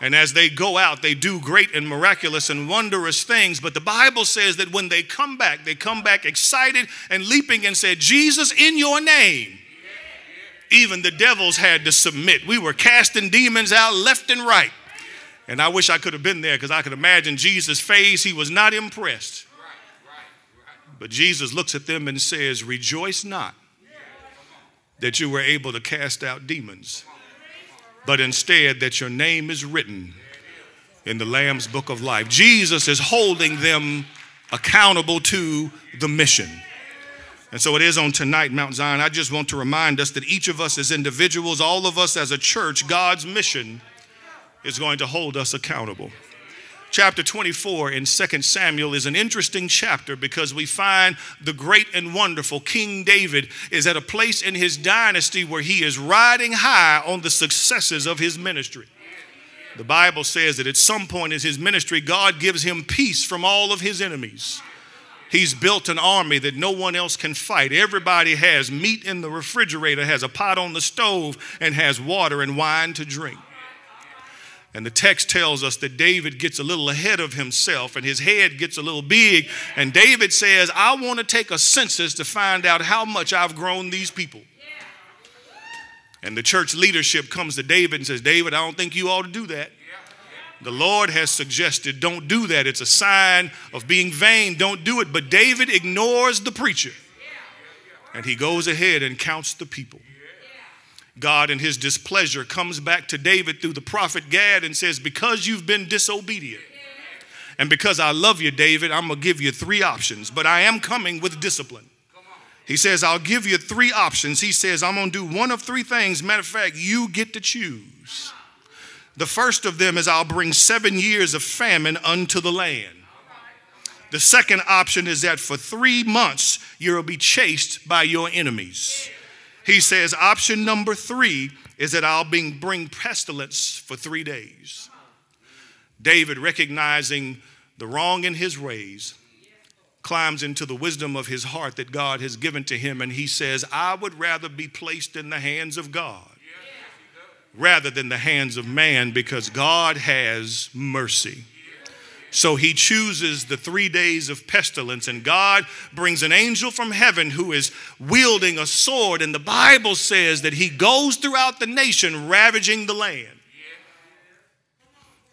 And as they go out, they do great and miraculous and wondrous things. But the Bible says that when they come back, they come back excited and leaping and said, Jesus, in your name. Even the devils had to submit. We were casting demons out left and right. And I wish I could have been there because I could imagine Jesus' face. He was not impressed. But Jesus looks at them and says, Rejoice not that you were able to cast out demons, but instead that your name is written in the Lamb's book of life. Jesus is holding them accountable to the mission. And so it is on tonight, Mount Zion. I just want to remind us that each of us as individuals, all of us as a church, God's mission is going to hold us accountable. Chapter 24 in 2 Samuel is an interesting chapter because we find the great and wonderful King David is at a place in his dynasty where he is riding high on the successes of his ministry. The Bible says that at some point in his ministry, God gives him peace from all of his enemies. He's built an army that no one else can fight. Everybody has meat in the refrigerator, has a pot on the stove, and has water and wine to drink. And the text tells us that David gets a little ahead of himself and his head gets a little big. And David says, I want to take a census to find out how much I've grown these people. And the church leadership comes to David and says, David, I don't think you ought to do that. The Lord has suggested, don't do that. It's a sign of being vain. Don't do it. But David ignores the preacher and he goes ahead and counts the people. God, in his displeasure, comes back to David through the prophet Gad and says, Because you've been disobedient, and because I love you, David, I'm going to give you three options, but I am coming with discipline. He says, I'll give you three options. He says, I'm going to do one of three things. Matter of fact, you get to choose. The first of them is I'll bring seven years of famine unto the land. The second option is that for three months you'll be chased by your enemies. He says, option number three is that I'll bring pestilence for three days. David, recognizing the wrong in his ways, climbs into the wisdom of his heart that God has given to him, and he says, I would rather be placed in the hands of God rather than the hands of man because God has mercy. So he chooses the three days of pestilence, and God brings an angel from heaven who is wielding a sword. And the Bible says that he goes throughout the nation ravaging the land.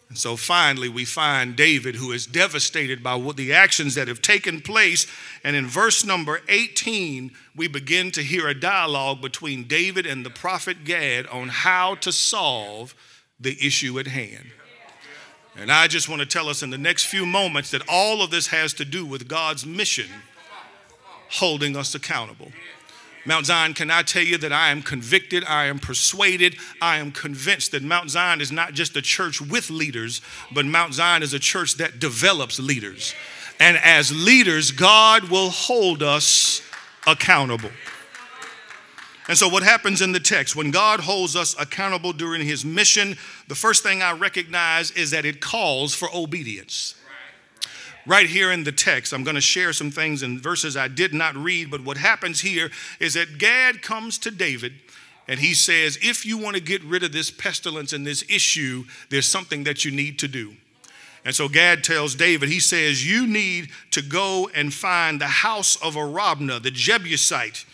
And so finally, we find David, who is devastated by what the actions that have taken place. And in verse number 18, we begin to hear a dialogue between David and the prophet Gad on how to solve the issue at hand. And I just want to tell us in the next few moments that all of this has to do with God's mission holding us accountable. Mount Zion, can I tell you that I am convicted, I am persuaded, I am convinced that Mount Zion is not just a church with leaders, but Mount Zion is a church that develops leaders. And as leaders, God will hold us accountable. And so, what happens in the text when God holds us accountable during his mission, the first thing I recognize is that it calls for obedience. Right here in the text, I'm going to share some things in verses I did not read, but what happens here is that Gad comes to David and he says, If you want to get rid of this pestilence and this issue, there's something that you need to do. And so Gad tells David, he says, You need to go and find the house of Araunah, the Jebusite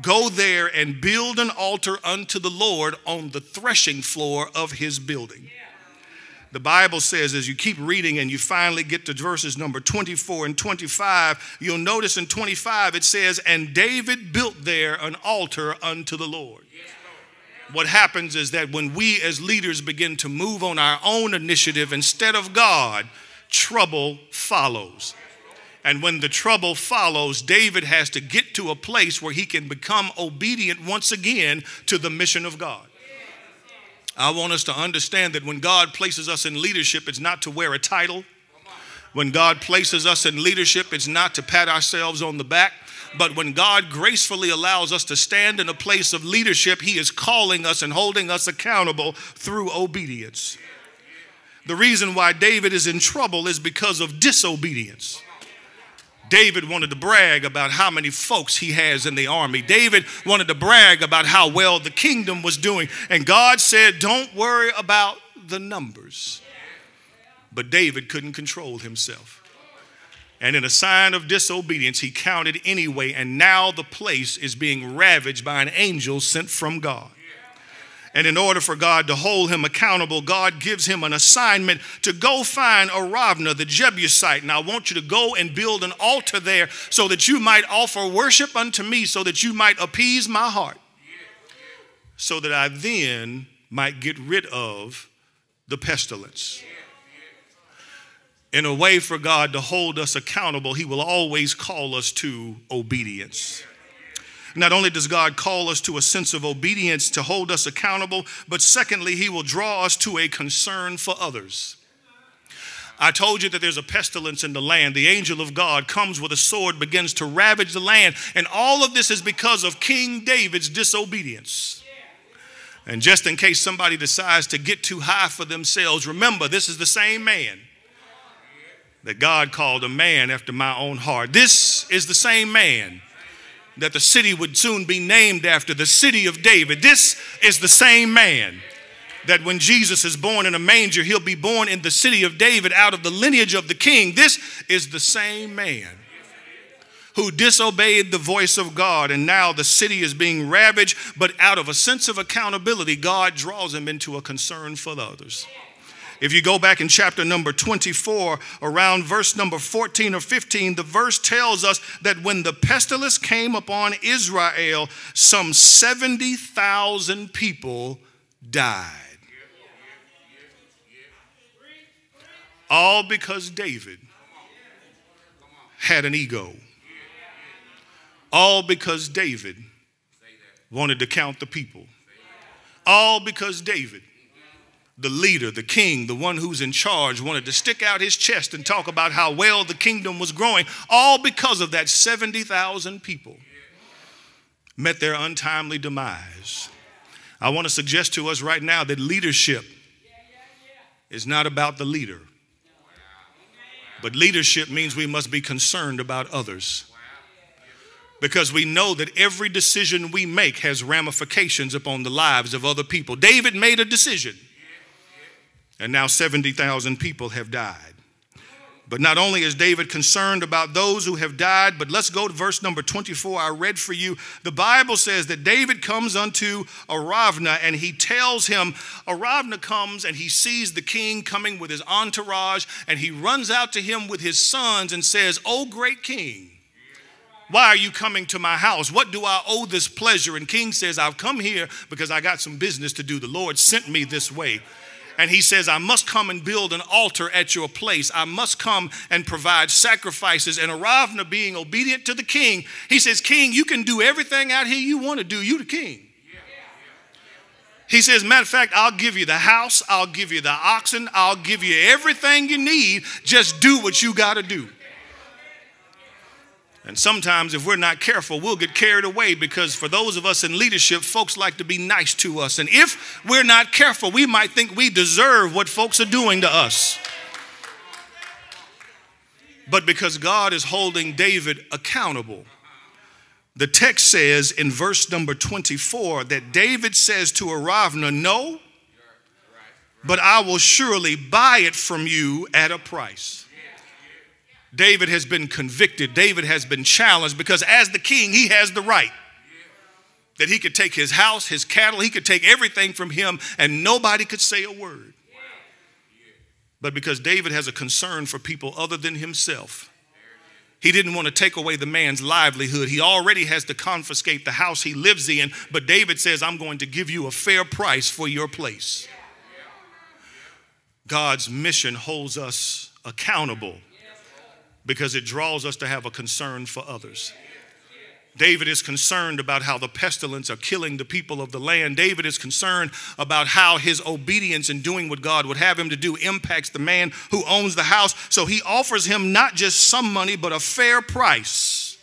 Go there and build an altar unto the Lord on the threshing floor of his building. The Bible says, as you keep reading and you finally get to verses number 24 and 25, you'll notice in 25 it says, And David built there an altar unto the Lord. What happens is that when we as leaders begin to move on our own initiative instead of God, trouble follows. And when the trouble follows, David has to get to a place where he can become obedient once again to the mission of God. I want us to understand that when God places us in leadership, it's not to wear a title. When God places us in leadership, it's not to pat ourselves on the back. But when God gracefully allows us to stand in a place of leadership, He is calling us and holding us accountable through obedience. The reason why David is in trouble is because of disobedience. David wanted to brag about how many folks he has in the army. David wanted to brag about how well the kingdom was doing. And God said, Don't worry about the numbers. But David couldn't control himself. And in a sign of disobedience, he counted anyway. And now the place is being ravaged by an angel sent from God. And in order for God to hold him accountable, God gives him an assignment to go find Araunah, the Jebusite. And I want you to go and build an altar there so that you might offer worship unto me, so that you might appease my heart, so that I then might get rid of the pestilence. In a way for God to hold us accountable, he will always call us to obedience. Not only does God call us to a sense of obedience to hold us accountable, but secondly, He will draw us to a concern for others. I told you that there's a pestilence in the land. The angel of God comes with a sword, begins to ravage the land. And all of this is because of King David's disobedience. And just in case somebody decides to get too high for themselves, remember this is the same man that God called a man after my own heart. This is the same man that the city would soon be named after the city of David. This is the same man that when Jesus is born in a manger, he'll be born in the city of David out of the lineage of the king. This is the same man who disobeyed the voice of God, and now the city is being ravaged, but out of a sense of accountability, God draws him into a concern for the others. If you go back in chapter number 24, around verse number 14 or 15, the verse tells us that when the pestilence came upon Israel, some 70,000 people died. All because David had an ego. All because David wanted to count the people. All because David the leader, the king, the one who's in charge, wanted to stick out his chest and talk about how well the kingdom was growing, all because of that 70,000 people met their untimely demise. I want to suggest to us right now that leadership is not about the leader, but leadership means we must be concerned about others. Because we know that every decision we make has ramifications upon the lives of other people. David made a decision and now 70,000 people have died. But not only is David concerned about those who have died, but let's go to verse number 24. I read for you. The Bible says that David comes unto Araunah and he tells him, Araunah comes and he sees the king coming with his entourage and he runs out to him with his sons and says, O great king, why are you coming to my house? What do I owe this pleasure? And King says, I've come here because I got some business to do. The Lord sent me this way and he says, I must come and build an altar at your place. I must come and provide sacrifices. And Araunah, being obedient to the king, he says, King, you can do everything out here you want to do. You the king. He says, matter of fact, I'll give you the house, I'll give you the oxen, I'll give you everything you need. Just do what you got to do. And sometimes, if we're not careful, we'll get carried away because for those of us in leadership, folks like to be nice to us. And if we're not careful, we might think we deserve what folks are doing to us. But because God is holding David accountable, the text says in verse number 24 that David says to Araunah, No, but I will surely buy it from you at a price. David has been convicted. David has been challenged because, as the king, he has the right that he could take his house, his cattle, he could take everything from him, and nobody could say a word. But because David has a concern for people other than himself, he didn't want to take away the man's livelihood. He already has to confiscate the house he lives in, but David says, I'm going to give you a fair price for your place. God's mission holds us accountable because it draws us to have a concern for others. David is concerned about how the pestilence are killing the people of the land. David is concerned about how his obedience in doing what God would have him to do impacts the man who owns the house. So he offers him not just some money, but a fair price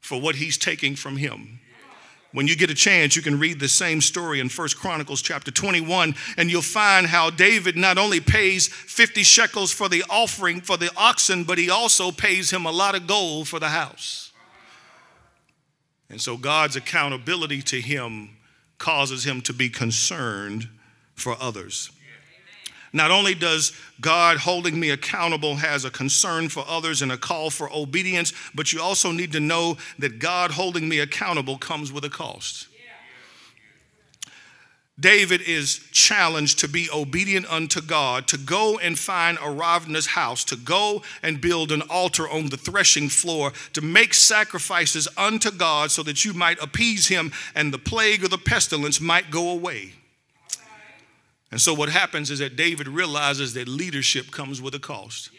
for what he's taking from him. When you get a chance, you can read the same story in First Chronicles chapter 21, and you'll find how David not only pays 50 shekels for the offering for the oxen, but he also pays him a lot of gold for the house. And so God's accountability to him causes him to be concerned for others. Not only does God holding me accountable has a concern for others and a call for obedience, but you also need to know that God holding me accountable comes with a cost. David is challenged to be obedient unto God, to go and find Araunah's house, to go and build an altar on the threshing floor, to make sacrifices unto God so that you might appease him and the plague or the pestilence might go away. And so what happens is that David realizes that leadership comes with a cost.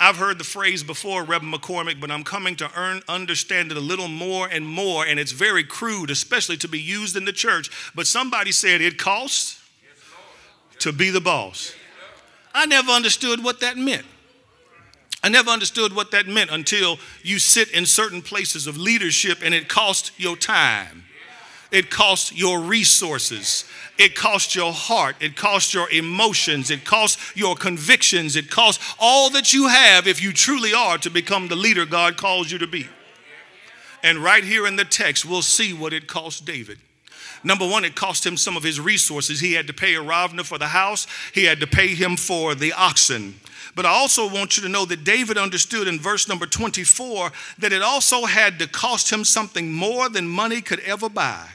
I've heard the phrase before, Reverend McCormick, but I'm coming to earn, understand it a little more and more, and it's very crude, especially to be used in the church. But somebody said it costs to be the boss. I never understood what that meant. I never understood what that meant until you sit in certain places of leadership and it costs your time. It costs your resources. It costs your heart. It costs your emotions. It costs your convictions. It costs all that you have if you truly are to become the leader God calls you to be. And right here in the text, we'll see what it cost David. Number one, it cost him some of his resources. He had to pay Araunah for the house, he had to pay him for the oxen. But I also want you to know that David understood in verse number 24 that it also had to cost him something more than money could ever buy.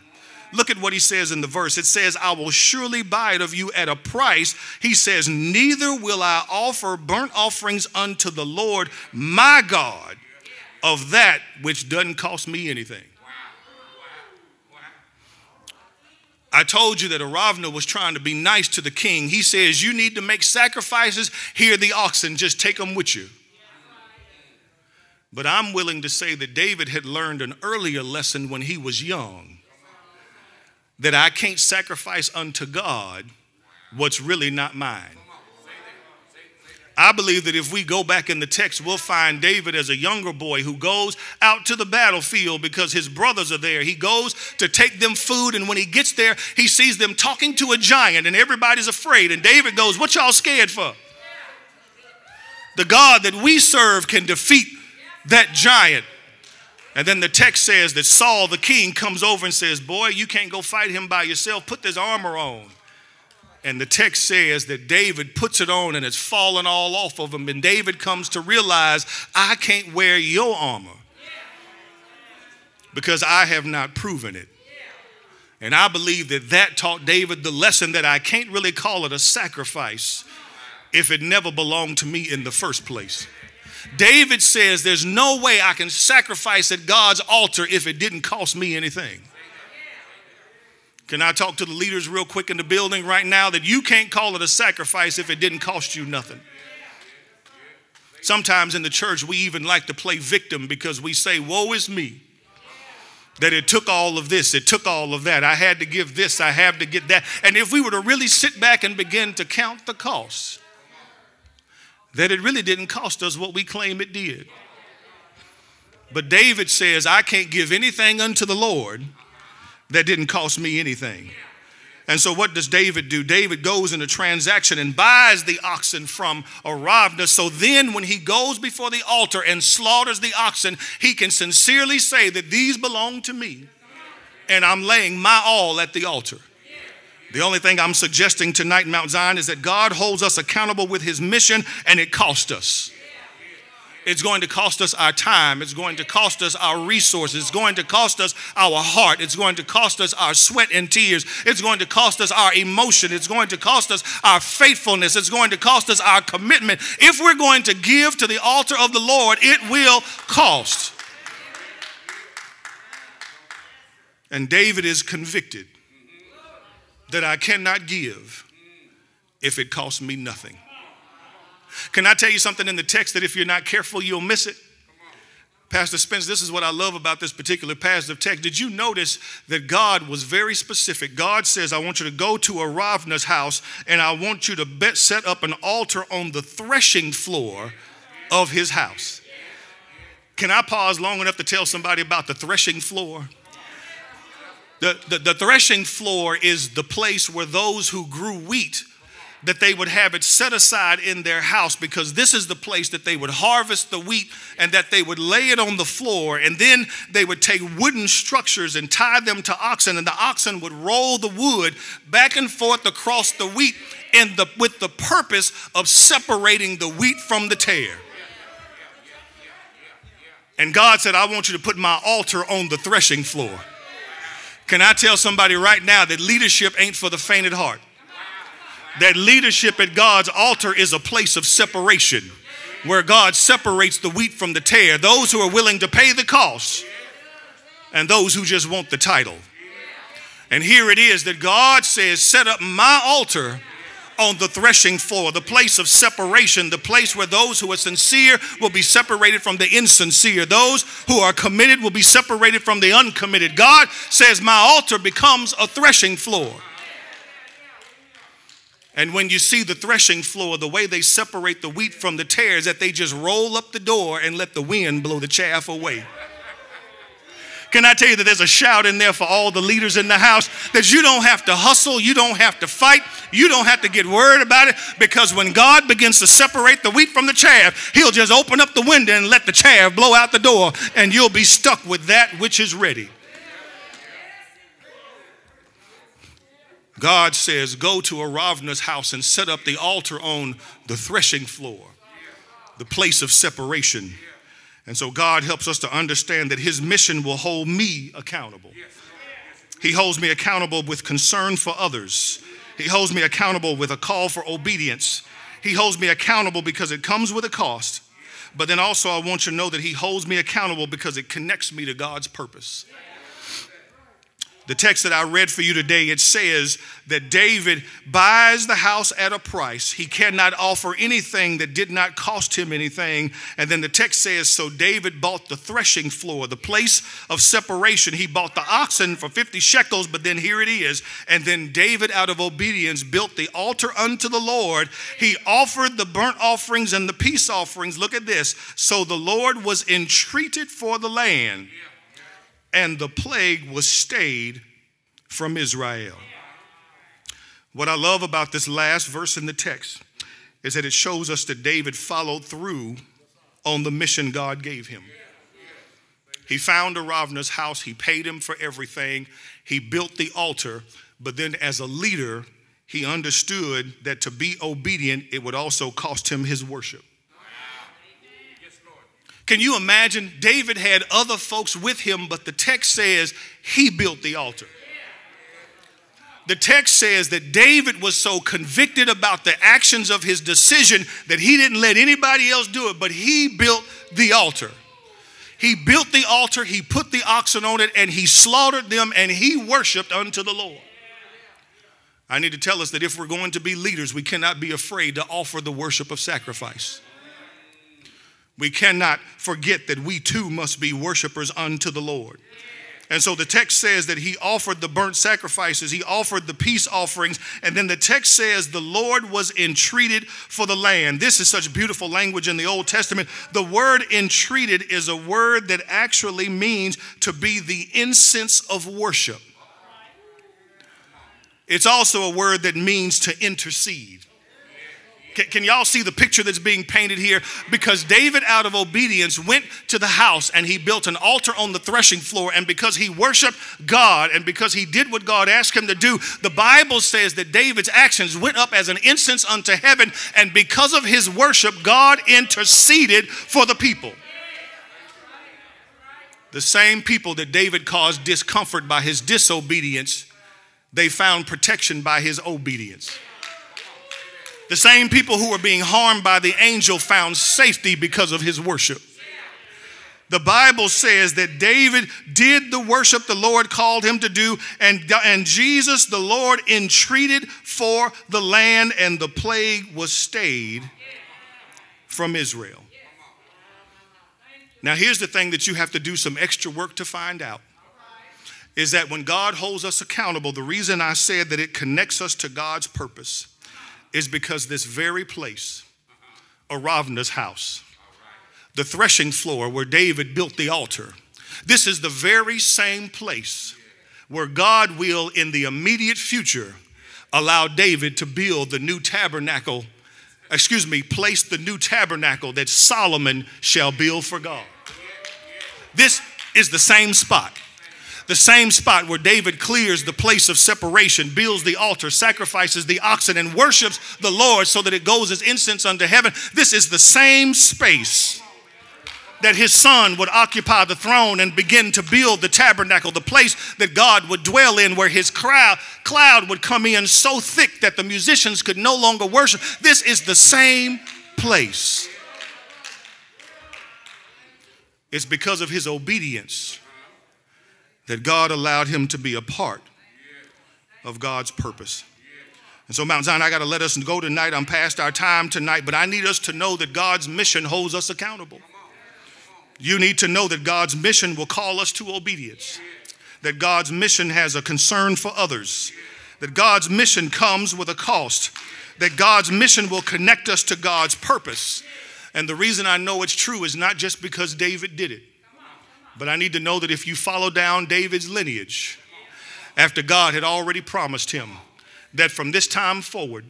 Look at what he says in the verse. It says, I will surely buy it of you at a price. He says, Neither will I offer burnt offerings unto the Lord my God of that which doesn't cost me anything. I told you that Araunah was trying to be nice to the king. He says, You need to make sacrifices. Here the oxen, just take them with you. But I'm willing to say that David had learned an earlier lesson when he was young that I can't sacrifice unto God what's really not mine. I believe that if we go back in the text, we'll find David as a younger boy who goes out to the battlefield because his brothers are there. He goes to take them food, and when he gets there, he sees them talking to a giant, and everybody's afraid. And David goes, What y'all scared for? The God that we serve can defeat that giant. And then the text says that Saul, the king, comes over and says, Boy, you can't go fight him by yourself. Put this armor on. And the text says that David puts it on and it's fallen all off of him. And David comes to realize, I can't wear your armor because I have not proven it. And I believe that that taught David the lesson that I can't really call it a sacrifice if it never belonged to me in the first place. David says, There's no way I can sacrifice at God's altar if it didn't cost me anything. Can I talk to the leaders real quick in the building right now that you can't call it a sacrifice if it didn't cost you nothing? Sometimes in the church, we even like to play victim because we say, Woe is me. That it took all of this, it took all of that. I had to give this, I have to get that. And if we were to really sit back and begin to count the costs, that it really didn't cost us what we claim it did. But David says, I can't give anything unto the Lord that didn't cost me anything. And so, what does David do? David goes in a transaction and buys the oxen from Araunah. So then, when he goes before the altar and slaughters the oxen, he can sincerely say that these belong to me, and I'm laying my all at the altar. The only thing I'm suggesting tonight in Mount Zion is that God holds us accountable with his mission and it cost us. It's going to cost us our time. It's going to cost us our resources. It's going to cost us our heart. It's going to cost us our sweat and tears. It's going to cost us our emotion. It's going to cost us our faithfulness. It's going to cost us our commitment. If we're going to give to the altar of the Lord, it will cost. And David is convicted that I cannot give if it costs me nothing. Can I tell you something in the text that if you're not careful, you'll miss it? Pastor Spence, this is what I love about this particular passage of text. Did you notice that God was very specific? God says, I want you to go to Araunah's house and I want you to set up an altar on the threshing floor of his house. Can I pause long enough to tell somebody about the threshing floor? The, the, the threshing floor is the place where those who grew wheat that they would have it set aside in their house because this is the place that they would harvest the wheat and that they would lay it on the floor and then they would take wooden structures and tie them to oxen and the oxen would roll the wood back and forth across the wheat in the with the purpose of separating the wheat from the tare. And God said, I want you to put my altar on the threshing floor. Can I tell somebody right now that leadership ain't for the faint at heart? that leadership at God's altar is a place of separation where God separates the wheat from the tare, those who are willing to pay the cost and those who just want the title. And here it is that God says, Set up my altar on the threshing floor, the place of separation, the place where those who are sincere will be separated from the insincere, those who are committed will be separated from the uncommitted. God says, My altar becomes a threshing floor. And when you see the threshing floor, the way they separate the wheat from the tares, that they just roll up the door and let the wind blow the chaff away. Can I tell you that there's a shout in there for all the leaders in the house that you don't have to hustle, you don't have to fight, you don't have to get worried about it because when God begins to separate the wheat from the chaff, He'll just open up the window and let the chaff blow out the door, and you'll be stuck with that which is ready. God says, Go to Araunah's house and set up the altar on the threshing floor, the place of separation. And so God helps us to understand that His mission will hold me accountable. He holds me accountable with concern for others, He holds me accountable with a call for obedience. He holds me accountable because it comes with a cost. But then also, I want you to know that He holds me accountable because it connects me to God's purpose. The text that I read for you today, it says that David buys the house at a price. He cannot offer anything that did not cost him anything. And then the text says, So David bought the threshing floor, the place of separation. He bought the oxen for 50 shekels, but then here it is. And then David, out of obedience, built the altar unto the Lord. He offered the burnt offerings and the peace offerings. Look at this. So the Lord was entreated for the land. Yeah and the plague was stayed from Israel. What I love about this last verse in the text is that it shows us that David followed through on the mission God gave him. He found Araunah's house, he paid him for everything, he built the altar, but then as a leader, he understood that to be obedient, it would also cost him his worship. Can you imagine? David had other folks with him, but the text says he built the altar. The text says that David was so convicted about the actions of his decision that he didn't let anybody else do it, but he built the altar. He built the altar, he put the oxen on it, and he slaughtered them and he worshiped unto the Lord. I need to tell us that if we're going to be leaders, we cannot be afraid to offer the worship of sacrifice. We cannot forget that we too must be worshipers unto the Lord. And so the text says that he offered the burnt sacrifices, he offered the peace offerings, and then the text says the Lord was entreated for the land. This is such beautiful language in the Old Testament. The word entreated is a word that actually means to be the incense of worship. It's also a word that means to intercede. Can, can, y'all see the picture that's being painted here? Because David, out of obedience, went to the house and he built an altar on the threshing floor. And because he worshiped God and because he did what God asked him to do, the Bible says that David's actions went up as an incense unto heaven. And because of his worship, God interceded for the people. The same people that David caused discomfort by his disobedience, they found protection by his obedience. The same people who were being harmed by the angel found safety because of his worship. The Bible says that David did the worship the Lord called him to do, and, and Jesus, the Lord, entreated for the land, and the plague was stayed from Israel. Now, here's the thing that you have to do some extra work to find out is that when God holds us accountable, the reason I said that it connects us to God's purpose is because this very place, Araunah's house, the threshing floor where David built the altar, this is the very same place where God will, in the immediate future, allow David to build the new tabernacle, excuse me, place the new tabernacle that Solomon shall build for God. This is the same spot. The same spot where David clears the place of separation, builds the altar, sacrifices the oxen, and worships the Lord so that it goes as incense unto heaven. This is the same space that his son would occupy the throne and begin to build the tabernacle, the place that God would dwell in, where his crowd, cloud would come in so thick that the musicians could no longer worship. This is the same place. It's because of his obedience that God allowed him to be a part of God's purpose. And so, Mount Zion, I got to let us go tonight. I'm past our time tonight, but I need us to know that God's mission holds us accountable. You need to know that God's mission will call us to obedience, that God's mission has a concern for others, that God's mission comes with a cost, that God's mission will connect us to God's purpose. And the reason I know it's true is not just because David did it, but I need to know that if you follow down David's lineage, after God had already promised him that from this time forward,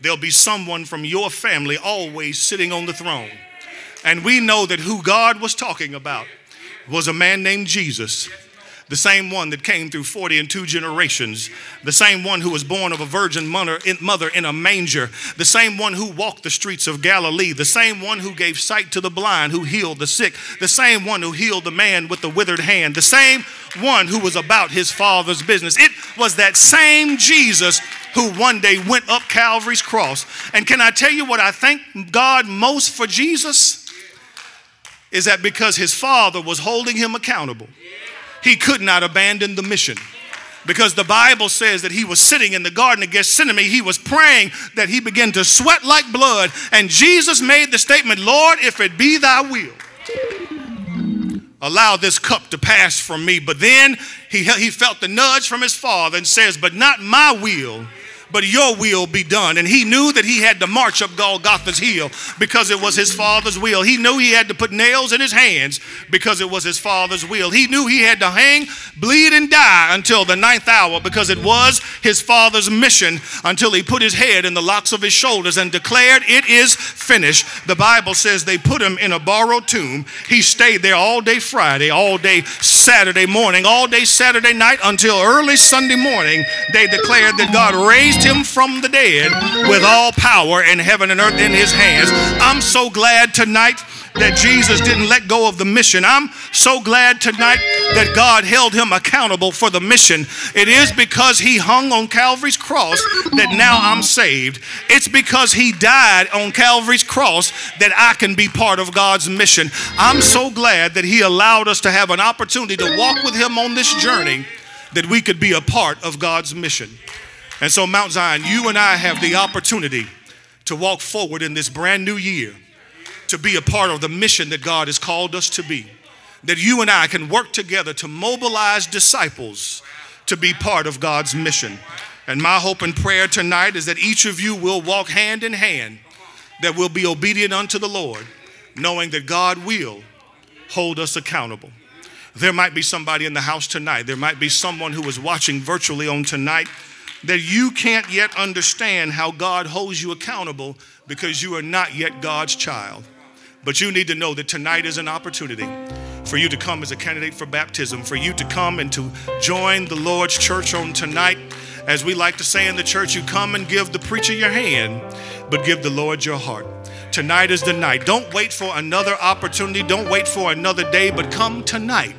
there'll be someone from your family always sitting on the throne. And we know that who God was talking about was a man named Jesus the same one that came through 40 and two generations, the same one who was born of a virgin mother in a manger, the same one who walked the streets of Galilee, the same one who gave sight to the blind, who healed the sick, the same one who healed the man with the withered hand, the same one who was about his father's business. It was that same Jesus who one day went up Calvary's cross. And can I tell you what I thank God most for Jesus? Is that because his father was holding him accountable he could not abandon the mission because the Bible says that he was sitting in the Garden of Gethsemane. He was praying that he began to sweat like blood. And Jesus made the statement, Lord, if it be thy will, allow this cup to pass from me. But then he, he felt the nudge from his father and says, But not my will, but your will be done. And he knew that he had to march up Golgotha's hill because it was his father's will. He knew he had to put nails in his hands because it was his father's will. He knew he had to hang, bleed, and die until the ninth hour because it was his father's mission until he put his head in the locks of his shoulders and declared, It is finished. The Bible says they put him in a borrowed tomb. He stayed there all day Friday, all day Saturday morning, all day Saturday night until early Sunday morning. They declared that God raised raised him from the dead with all power in heaven and earth in his hands. I'm so glad tonight that Jesus didn't let go of the mission. I'm so glad tonight that God held him accountable for the mission. It is because he hung on Calvary's cross that now I'm saved. It's because he died on Calvary's cross that I can be part of God's mission. I'm so glad that he allowed us to have an opportunity to walk with him on this journey that we could be a part of God's mission. And so, Mount Zion, you and I have the opportunity to walk forward in this brand new year to be a part of the mission that God has called us to be. That you and I can work together to mobilize disciples to be part of God's mission. And my hope and prayer tonight is that each of you will walk hand in hand, that we'll be obedient unto the Lord, knowing that God will hold us accountable. There might be somebody in the house tonight. There might be someone who is watching virtually on tonight that you can't yet understand how God holds you accountable because you are not yet God's child. But you need to know that tonight is an opportunity for you to come as a candidate for baptism, for you to come and to join the Lord's church on tonight. As we like to say in the church, you come and give the preacher your hand, but give the Lord your heart. Tonight is the night. Don't wait for another opportunity. Don't wait for another day, but come tonight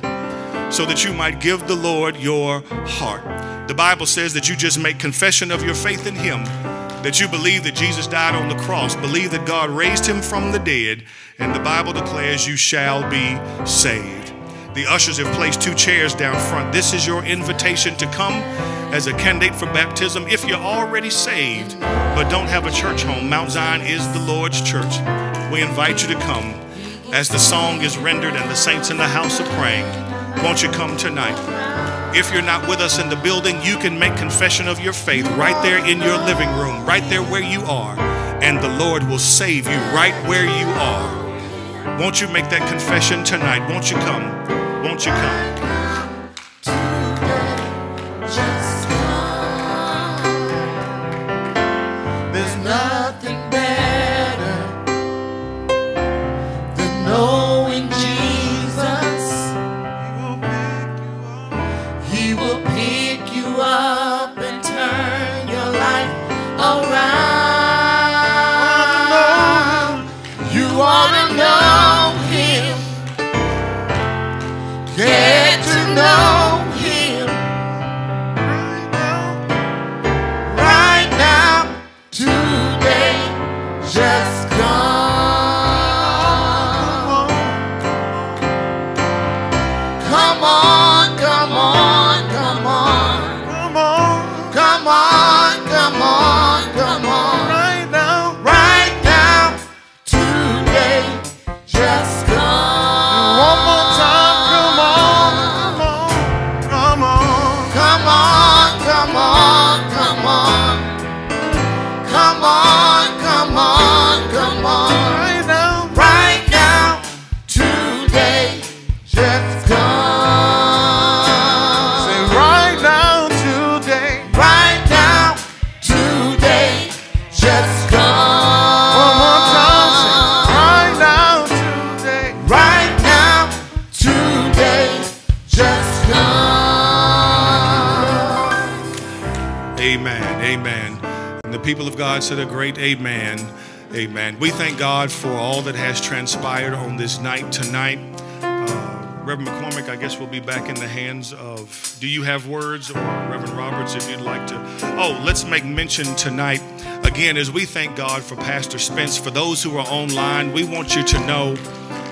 so that you might give the Lord your heart. The Bible says that you just make confession of your faith in Him, that you believe that Jesus died on the cross, believe that God raised Him from the dead, and the Bible declares you shall be saved. The ushers have placed two chairs down front. This is your invitation to come as a candidate for baptism. If you're already saved but don't have a church home, Mount Zion is the Lord's church. we invite you to come as the song is rendered and the saints in the house are praying. Won't you come tonight? If you're not with us in the building, you can make confession of your faith right there in your living room, right there where you are, and the Lord will save you right where you are. Won't you make that confession tonight? Won't you come? Won't you come? There's nothing people of God said a great amen. Amen. We thank God for all that has transpired on this night tonight. Uh, Reverend McCormick, I guess we'll be back in the hands of. Do you have words, or Reverend Roberts, if you'd like to? Oh, let's make mention tonight again as we thank God for Pastor Spence. For those who are online, we want you to know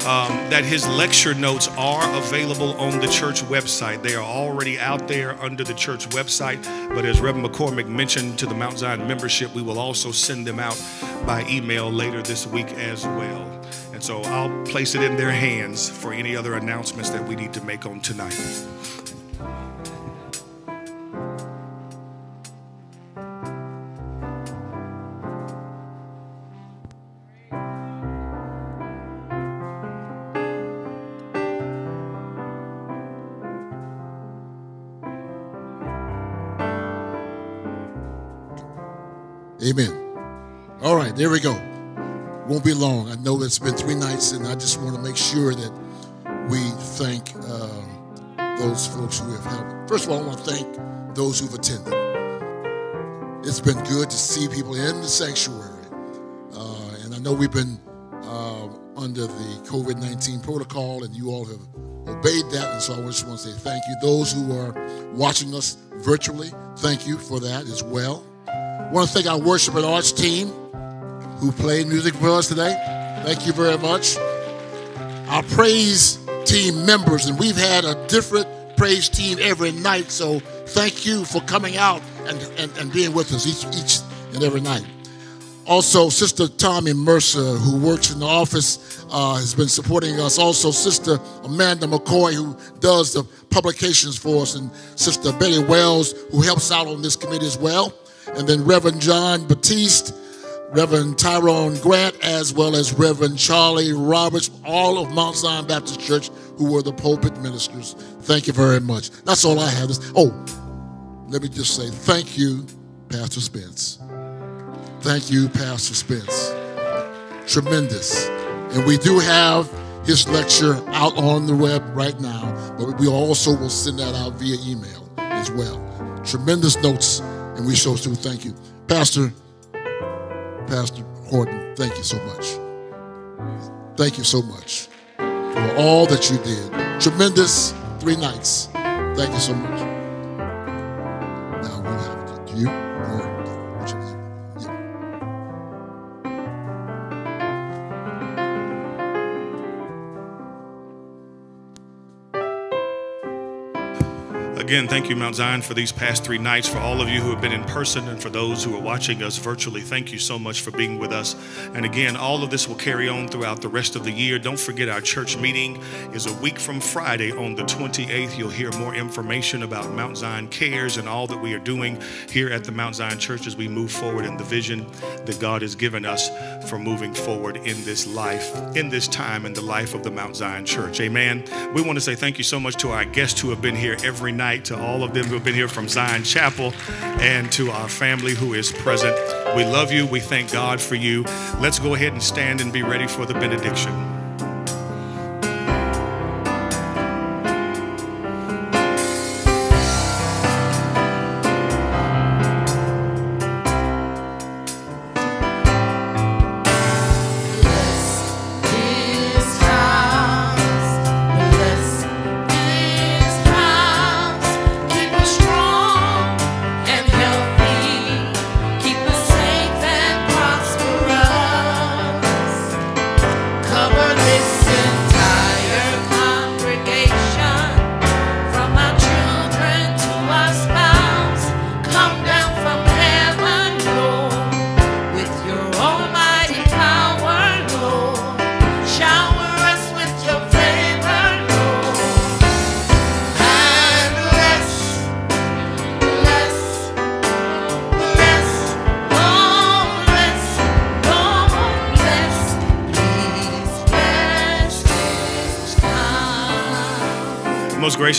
um, that his lecture notes are available on the church website. They are already out there under the church website. But as Reverend McCormick mentioned to the Mount Zion membership, we will also send them out by email later this week as well. And so I'll place it in their hands for any other announcements that we need to make on tonight. Amen. All right, there we go. Won't be long. I know it's been three nights, and I just want to make sure that we thank uh, those folks who have helped. First of all, I want to thank those who've attended. It's been good to see people in the sanctuary, uh, and I know we've been uh, under the COVID 19 protocol, and you all have obeyed that, and so I just want to say thank you. Those who are watching us virtually, thank you for that as well. Want to thank our worship and arts team who played music for us today. Thank you very much. Our praise team members, and we've had a different praise team every night, so thank you for coming out and, and, and being with us each, each and every night. Also, Sister Tommy Mercer, who works in the office, uh, has been supporting us. Also, Sister Amanda McCoy, who does the publications for us, and Sister Betty Wells, who helps out on this committee as well. And then Reverend John Batiste, Reverend Tyrone Grant, as well as Reverend Charlie Roberts, all of Mount Zion Baptist Church, who were the pulpit ministers. Thank you very much. That's all I have. Oh, let me just say thank you, Pastor Spence. Thank you, Pastor Spence. Tremendous. And we do have his lecture out on the web right now, but we also will send that out via email as well. Tremendous notes, and we show through. Thank you. Pastor, Pastor Horton, thank you so much. Thank you so much for all that you did. Tremendous three nights. Thank you so much. Now we'll have it. You Again, thank you, Mount Zion, for these past three nights. For all of you who have been in person and for those who are watching us virtually, thank you so much for being with us. And again, all of this will carry on throughout the rest of the year. Don't forget, our church meeting is a week from Friday on the 28th. You'll hear more information about Mount Zion Cares and all that we are doing here at the Mount Zion Church as we move forward in the vision that God has given us for moving forward in this life, in this time, in the life of the Mount Zion Church. Amen. We want to say thank you so much to our guests who have been here every night tonight, to all of them who have been here from Zion Chapel, and to our family who is present. We love you. We thank God for you. Let's go ahead and stand and be ready for the benediction.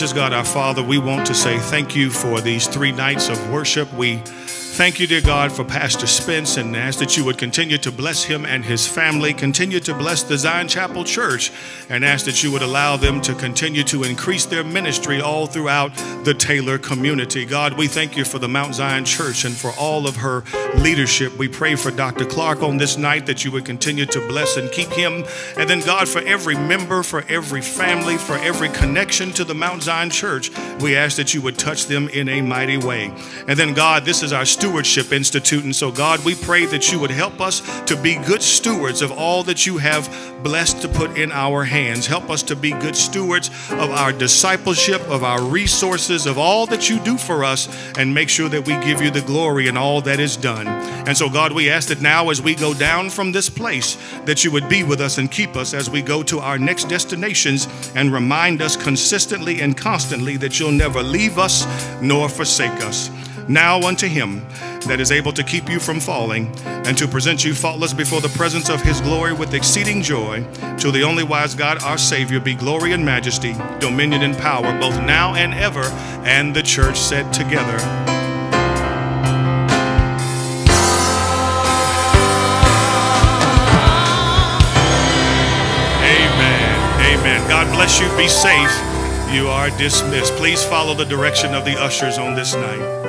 Gracious God, our Father, we want to say thank you for these three nights of worship. We Thank you, dear God, for Pastor Spence and ask that you would continue to bless him and his family, continue to bless the Zion Chapel Church, and ask that you would allow them to continue to increase their ministry all throughout the Taylor community. God, we thank you for the Mount Zion Church and for all of her leadership. We pray for Dr. Clark on this night that you would continue to bless and keep him. And then, God, for every member, for every family, for every connection to the Mount Zion Church, we ask that you would touch them in a mighty way. And then, God, this is our Stewardship Institute. And so, God, we pray that you would help us to be good stewards of all that you have blessed to put in our hands. Help us to be good stewards of our discipleship, of our resources, of all that you do for us, and make sure that we give you the glory in all that is done. And so, God, we ask that now as we go down from this place, that you would be with us and keep us as we go to our next destinations and remind us consistently and constantly that you'll never leave us nor forsake us. Now unto him that is able to keep you from falling and to present you faultless before the presence of his glory with exceeding joy, to the only wise God, our Savior, be glory and majesty, dominion and power, both now and ever. And the church said together, Amen. Amen. God bless you. Be safe. You are dismissed. Please follow the direction of the ushers on this night.